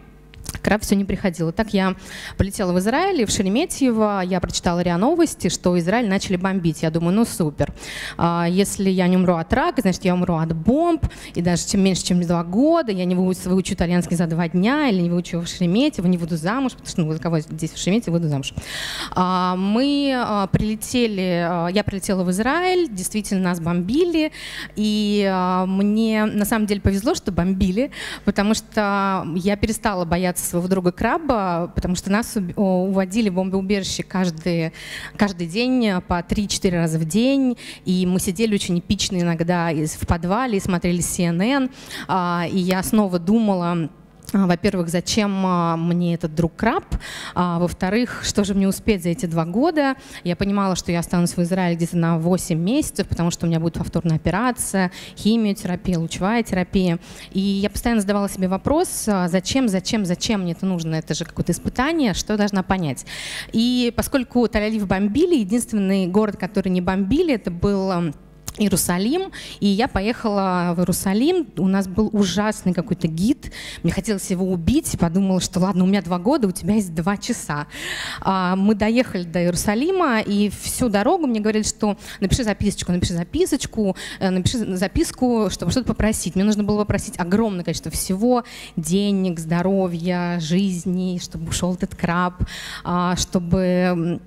Краб все не приходил. так я полетела в Израиль, и в Шереметьево я прочитала РИА Новости, что Израиль начали бомбить. Я думаю, ну супер. А, если я не умру от рака, значит, я умру от бомб, и даже чем меньше, чем два года, я не выучу, выучу итальянский за два дня, или не выучу в Шереметьево, не выйду замуж, потому что, ну, за кого здесь в Шереметьево выйду замуж. А, мы а, прилетели, я прилетела в Израиль, действительно нас бомбили, и мне на самом деле повезло, что бомбили, потому что я перестала бояться бояться своего друга Краба, потому что нас уводили в бомбоубежище каждый, каждый день по 3-4 раза в день, и мы сидели очень эпично иногда в подвале и смотрели CNN, а, и я снова думала, во-первых, зачем а, мне этот друг краб? А, во-вторых, что же мне успеть за эти два года? Я понимала, что я останусь в Израиле где-то на 8 месяцев, потому что у меня будет повторная операция, химиотерапия, лучевая терапия. И я постоянно задавала себе вопрос, зачем, зачем, зачем мне это нужно? Это же какое-то испытание, что я должна понять? И поскольку Таль-Алив бомбили, единственный город, который не бомбили, это был Иерусалим, и я поехала в Иерусалим. У нас был ужасный какой-то гид. Мне хотелось его убить. Подумала, что ладно, у меня два года, у тебя есть два часа. А, мы доехали до Иерусалима, и всю дорогу мне говорили, что напиши записочку, напиши записочку, э, напиши записку, чтобы что-то попросить. Мне нужно было попросить огромное количество всего. Денег, здоровья, жизни, чтобы ушел этот краб, а, чтобы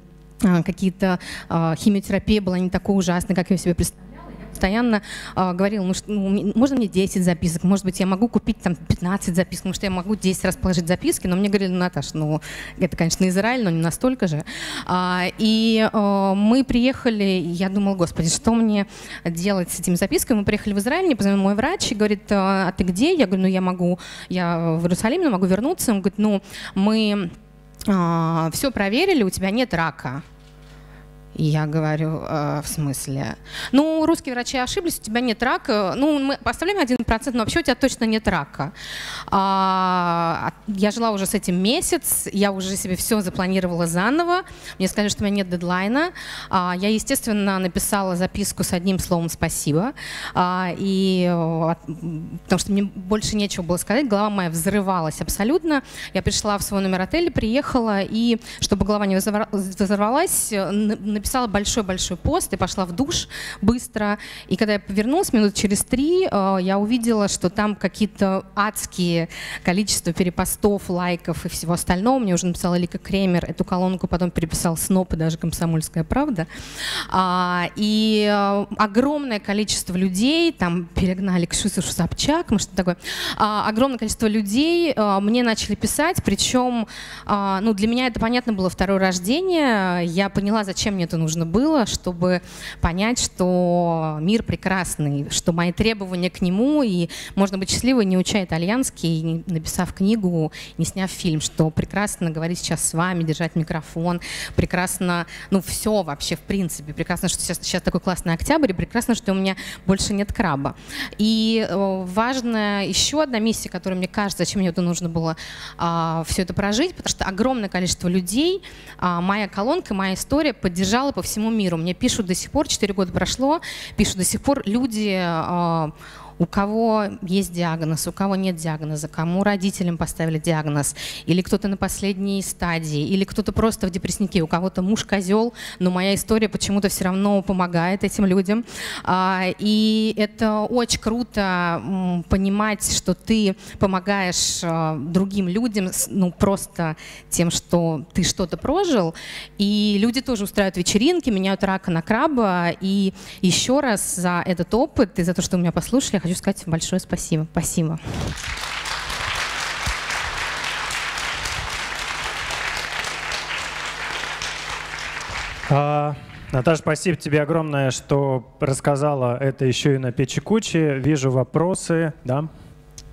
какие-то а, химиотерапия была не такой ужасной, как я себе представляла постоянно э, говорил, ну, что, ну, можно мне 10 записок, может быть, я могу купить там 15 записок, может, я могу 10 раз положить записки, но мне говорили, Наташа, ну, это, конечно, Израиль, но не настолько же. А, и а, мы приехали, я думала, господи, что мне делать с этими записками? Мы приехали в Израиль, мне позвонил мой врач и говорит, а ты где? Я говорю, ну, я могу, я в Иерусалиме, но могу вернуться. Он говорит, ну, мы а, все проверили, у тебя нет рака. Я говорю, э, в смысле? Ну, русские врачи ошиблись, у тебя нет рака. Ну, мы поставляем 1%, но вообще у тебя точно нет рака. А, я жила уже с этим месяц, я уже себе все запланировала заново. Мне сказали, что у меня нет дедлайна. А, я, естественно, написала записку с одним словом «спасибо». А, и, потому что мне больше нечего было сказать, голова моя взрывалась абсолютно. Я пришла в свой номер отеля, приехала, и чтобы голова не взорвалась, написала большой-большой пост и пошла в душ быстро. И когда я повернулась минут через три, э, я увидела, что там какие-то адские количество перепостов, лайков и всего остального. Мне уже написала Лика Кремер, эту колонку потом переписал Сноп и даже «Комсомольская правда». А, и э, огромное количество людей, там перегнали к Шусу Собчак, может, что такое, а, огромное количество людей э, мне начали писать, причем, ну, для меня это, понятно, было второе рождение, я поняла, зачем мне это нужно было, чтобы понять, что мир прекрасный, что мои требования к нему, и можно быть счастливой, не уча итальянский, не написав книгу, не сняв фильм, что прекрасно говорить сейчас с вами, держать микрофон, прекрасно, ну все вообще в принципе, прекрасно, что сейчас, сейчас такой классный октябрь, и прекрасно, что у меня больше нет краба. И э, важная еще одна миссия, которая мне кажется, зачем мне это нужно было а, все это прожить, потому что огромное количество людей, а, моя колонка, моя история поддержала сериалы по всему миру. Мне пишут до сих пор, 4 года прошло, пишут до сих пор люди, а, у кого есть диагноз, у кого нет диагноза, кому родителям поставили диагноз, или кто-то на последней стадии, или кто-то просто в депресснике, у кого-то муж козел, но моя история почему-то все равно помогает этим людям. А, и это очень круто понимать, что ты помогаешь а, другим людям, ну просто тем, что ты что-то прожил, и люди тоже устраивают вечеринки, меняют рака на краба, и еще раз за этот опыт и за то, что вы меня послушали, хочу сказать большое спасибо. Спасибо. А, Наташа, спасибо тебе огромное, что рассказала это еще и на печи кучи. Вижу вопросы, да?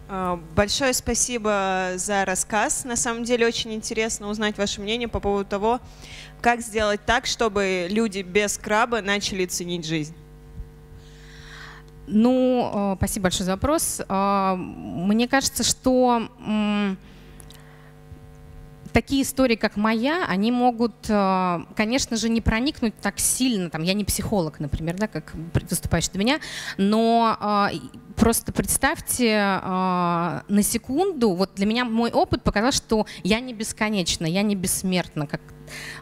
А, большое спасибо за рассказ. На самом деле очень интересно узнать ваше мнение по поводу того, как сделать так, чтобы люди без краба начали ценить жизнь. Ну, э, спасибо большое за вопрос. Э, мне кажется, что такие истории, как моя, они могут, э, конечно же, не проникнуть так сильно. Там, я не психолог, например, да, как выступающий до меня, но просто представьте на секунду, вот для меня мой опыт показал, что я не бесконечна, я не бессмертна, как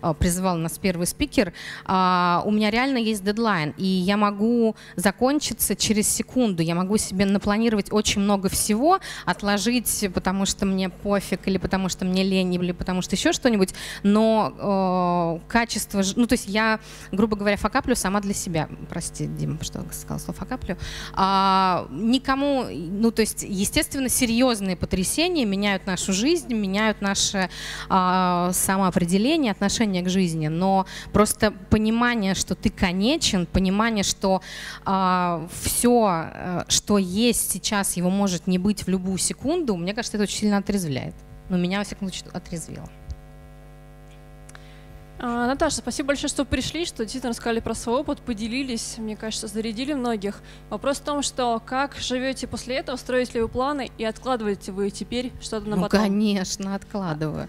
Э, призывал нас первый спикер, а, у меня реально есть дедлайн, и я могу закончиться через секунду, я могу себе напланировать очень много всего, отложить, потому что мне пофиг, или потому что мне лень, или потому что еще что-нибудь, но э, качество, ну то есть я, грубо говоря, факаплю сама для себя, прости, Дима, что сказал слово факаплю, а, никому, ну то есть, естественно, серьезные потрясения меняют нашу жизнь, меняют наше а, самоопределение, отношение к жизни, но просто понимание, что ты конечен, понимание, что а, э, все, что есть сейчас, его может не быть в любую секунду, мне кажется, это очень сильно отрезвляет. Но меня, во всяком случае, отрезвило. А, Наташа, спасибо большое, что пришли, что действительно рассказали про свой опыт, поделились, мне кажется, зарядили многих. Вопрос в том, что как живете после этого, строите ли вы планы и откладываете вы теперь что-то на ну, потом? конечно, откладываю.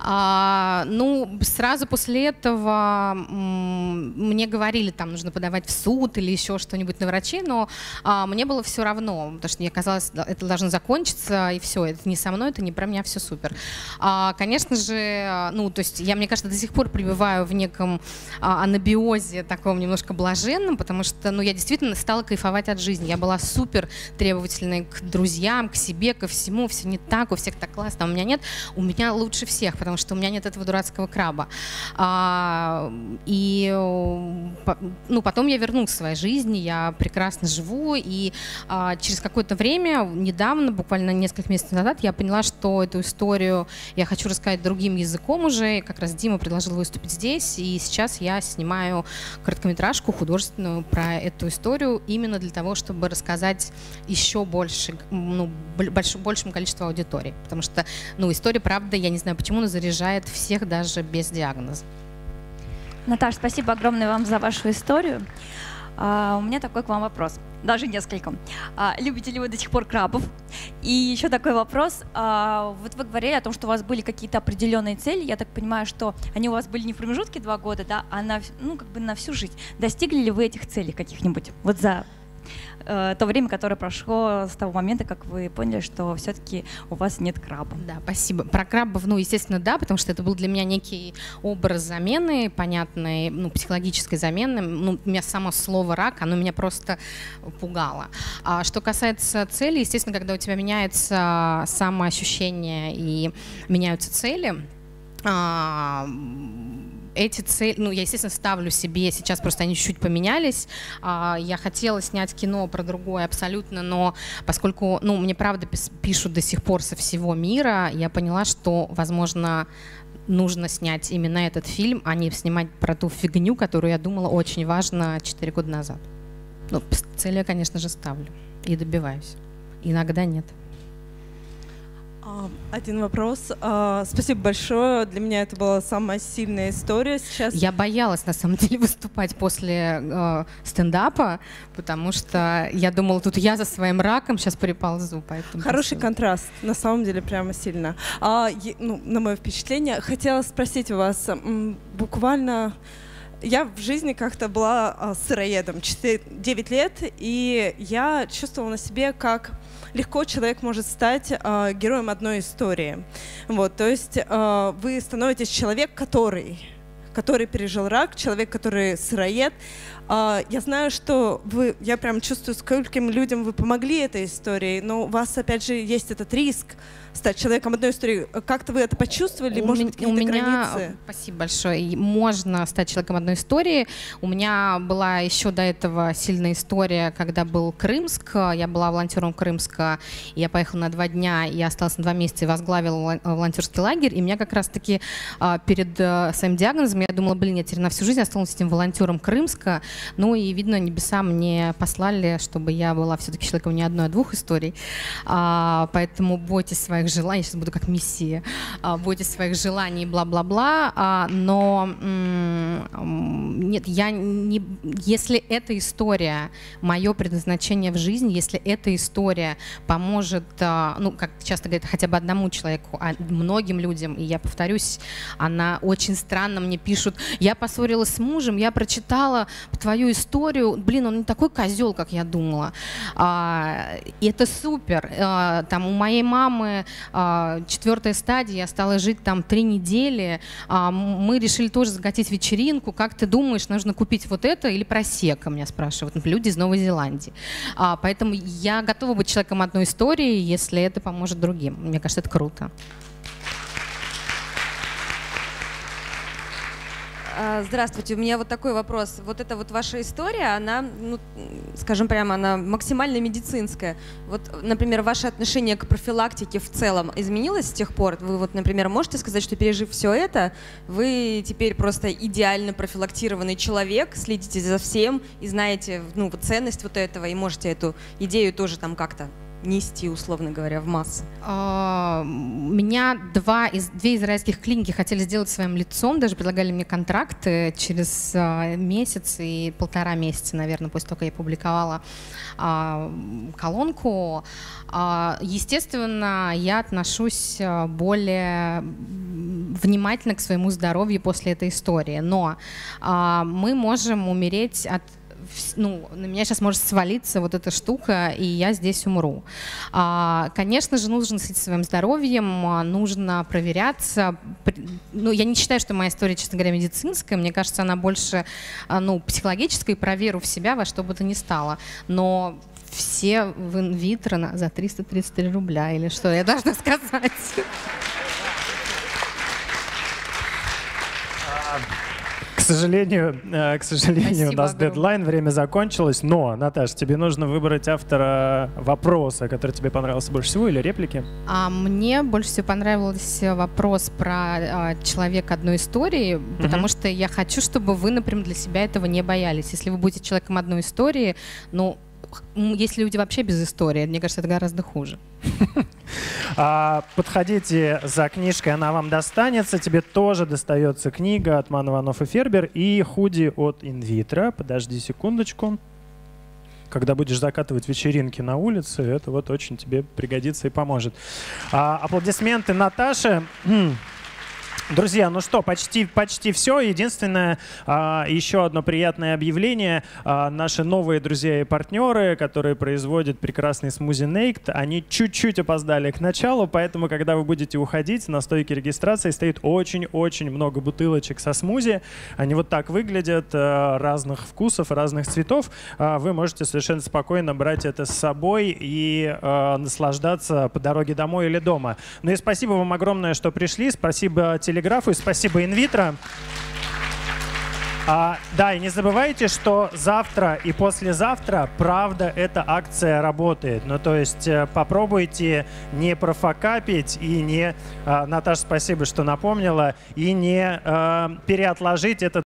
А, ну, сразу после этого мне говорили, там нужно подавать в суд или еще что-нибудь на врачей, но а, мне было все равно, потому что мне казалось, это должно закончиться, и все, это не со мной, это не про меня, все супер. А, конечно же, ну, то есть я, мне кажется, до сих пор пребываю в неком а, анабиозе таком немножко блаженном, потому что, ну, я действительно стала кайфовать от жизни. Я была супер требовательной к друзьям, к себе, ко всему. Все не так, у всех так классно, а у меня нет. У меня лучше всех, потому что у меня нет этого дурацкого краба. А, и, ну, потом я вернулась к своей жизни, я прекрасно живу, и а, через какое-то время, недавно, буквально несколько месяцев назад, я поняла, что эту историю я хочу рассказать другим языком уже, как раз Дима предложил выступить здесь, и сейчас я снимаю короткометражку художественную про эту историю именно для того, чтобы рассказать еще больше, ну, больш, большему количеству аудитории, потому что, ну, история, правда, я не знаю почему, но заряжает всех даже без диагноза. Наташа, спасибо огромное вам за вашу историю. А, у меня такой к вам вопрос даже несколько. А, любите ли вы до сих пор крабов? И еще такой вопрос. А, вот вы говорили о том, что у вас были какие-то определенные цели. Я так понимаю, что они у вас были не в промежутке два года, да, а на, ну, как бы на всю жизнь. Достигли ли вы этих целей каких-нибудь? Вот за то время, которое прошло с того момента, как вы поняли, что все-таки у вас нет краба. Да, спасибо. Про крабов, ну, естественно, да, потому что это был для меня некий образ замены, понятной, ну, психологической замены. Ну, у меня само слово рак, оно меня просто пугало. А что касается цели, естественно, когда у тебя меняется самоощущение и меняются цели, а, эти цели, ну, я, естественно, ставлю себе, сейчас просто они чуть-чуть поменялись. А, я хотела снять кино про другое абсолютно, но поскольку, ну, мне правда пишут до сих пор со всего мира, я поняла, что, возможно, нужно снять именно этот фильм, а не снимать про ту фигню, которую я думала очень важно 4 года назад. Ну, цели я, конечно же, ставлю и добиваюсь. Иногда нет. А, один вопрос. А, спасибо большое. Для меня это была самая сильная история сейчас. Я боялась, на самом деле, выступать после э, стендапа, потому что я думала, тут я за своим раком сейчас приползу. Поэтому Хороший спасибо. контраст, на самом деле, прямо сильно. А, ну, на мое впечатление, хотела спросить у вас, буквально я в жизни как-то была а, сыроедом 4, 9 лет, и я чувствовала на себе, как легко человек может стать э, героем одной истории. Вот, то есть э, вы становитесь человек, который который пережил рак, человек, который сыроед. Э, я знаю, что вы, я прям чувствую, скольким людям вы помогли этой историей, но у вас, опять же, есть этот риск, стать человеком одной истории. Как-то вы это почувствовали? У, Может быть, у меня, границы? спасибо большое, можно стать человеком одной истории. У меня была еще до этого сильная история, когда был Крымск, я была волонтером Крымска, я поехала на два дня, и осталась на два месяца и возглавила волонтерский лагерь, и меня как раз-таки а, перед а, своим диагнозом я думала, блин, я теперь на всю жизнь останусь этим волонтером Крымска, ну и, видно, небеса мне послали, чтобы я была все-таки человеком не одной, а двух историй, а, поэтому бойтесь своих своих желаний, сейчас буду как мессия, а, бойтесь своих желаний, бла-бла-бла, а, но нет, я не, если эта история, мое предназначение в жизни, если эта история поможет, а, ну, как часто говорят, хотя бы одному человеку, а многим людям, и я повторюсь, она очень странно мне пишут, я поссорилась с мужем, я прочитала твою историю, блин, он не такой козел, как я думала. И это супер. Там у моей мамы четвертая стадия, я стала жить там три недели. А, мы решили тоже закатить вечеринку. Как ты думаешь, нужно купить вот это или просека, меня спрашивают люди из Новой Зеландии. А, поэтому я готова быть человеком одной истории, если это поможет другим. Мне кажется, это круто. Здравствуйте, у меня вот такой вопрос. Вот эта вот ваша история, она, ну, скажем прямо, она максимально медицинская. Вот, например, ваше отношение к профилактике в целом изменилось с тех пор? Вы вот, например, можете сказать, что пережив все это, вы теперь просто идеально профилактированный человек, следите за всем и знаете, ну, ценность вот этого, и можете эту идею тоже там как-то нести, условно говоря, в массы? А, меня два из, две израильских клиники хотели сделать своим лицом, даже предлагали мне контракты через а, месяц и полтора месяца, наверное, после того, как я публиковала а, колонку. Естественно, я отношусь более внимательно к своему здоровью после этой истории, но мы можем умереть от ну, на меня сейчас может свалиться вот эта штука, и я здесь умру. А, конечно же, нужно следить своим здоровьем, а, нужно проверяться. Ну, я не считаю, что моя история, честно говоря, медицинская. Мне кажется, она больше а, ну, психологическая, про веру в себя во что бы то ни стало. Но все в инвитро за 333 рубля, или что я должна сказать? Сожалению, э, к сожалению, Спасибо у нас огромное. дедлайн, время закончилось. Но, Наташ, тебе нужно выбрать автора вопроса, который тебе понравился больше всего, или реплики? А мне больше всего понравился вопрос про а, человека одной истории, потому что я хочу, чтобы вы, например, для себя этого не боялись. Если вы будете человеком одной истории, ну, есть люди вообще без истории, мне кажется, это гораздо хуже. А, подходите за книжкой, она вам достанется. Тебе тоже достается книга от Ман Иванов и Фербер и худи от Инвитро. Подожди секундочку. Когда будешь закатывать вечеринки на улице, это вот очень тебе пригодится и поможет. А, аплодисменты Наташе. Друзья, ну что, почти, почти все. Единственное, а, еще одно приятное объявление. А, наши новые друзья и партнеры, которые производят прекрасный смузи Naked, они чуть-чуть опоздали к началу, поэтому, когда вы будете уходить, на стойке регистрации стоит очень-очень много бутылочек со смузи. Они вот так выглядят, а, разных вкусов, разных цветов. Вы можете совершенно спокойно брать это с собой и наслаждаться по дороге домой или дома. Ну и спасибо вам огромное, что пришли. Спасибо телеграфу и спасибо инвитро. А, да, и не забывайте, что завтра и послезавтра, правда, эта акция работает. Ну, то есть э, попробуйте не профокапить и не, э, Наташа, спасибо, что напомнила, и не э, переотложить этот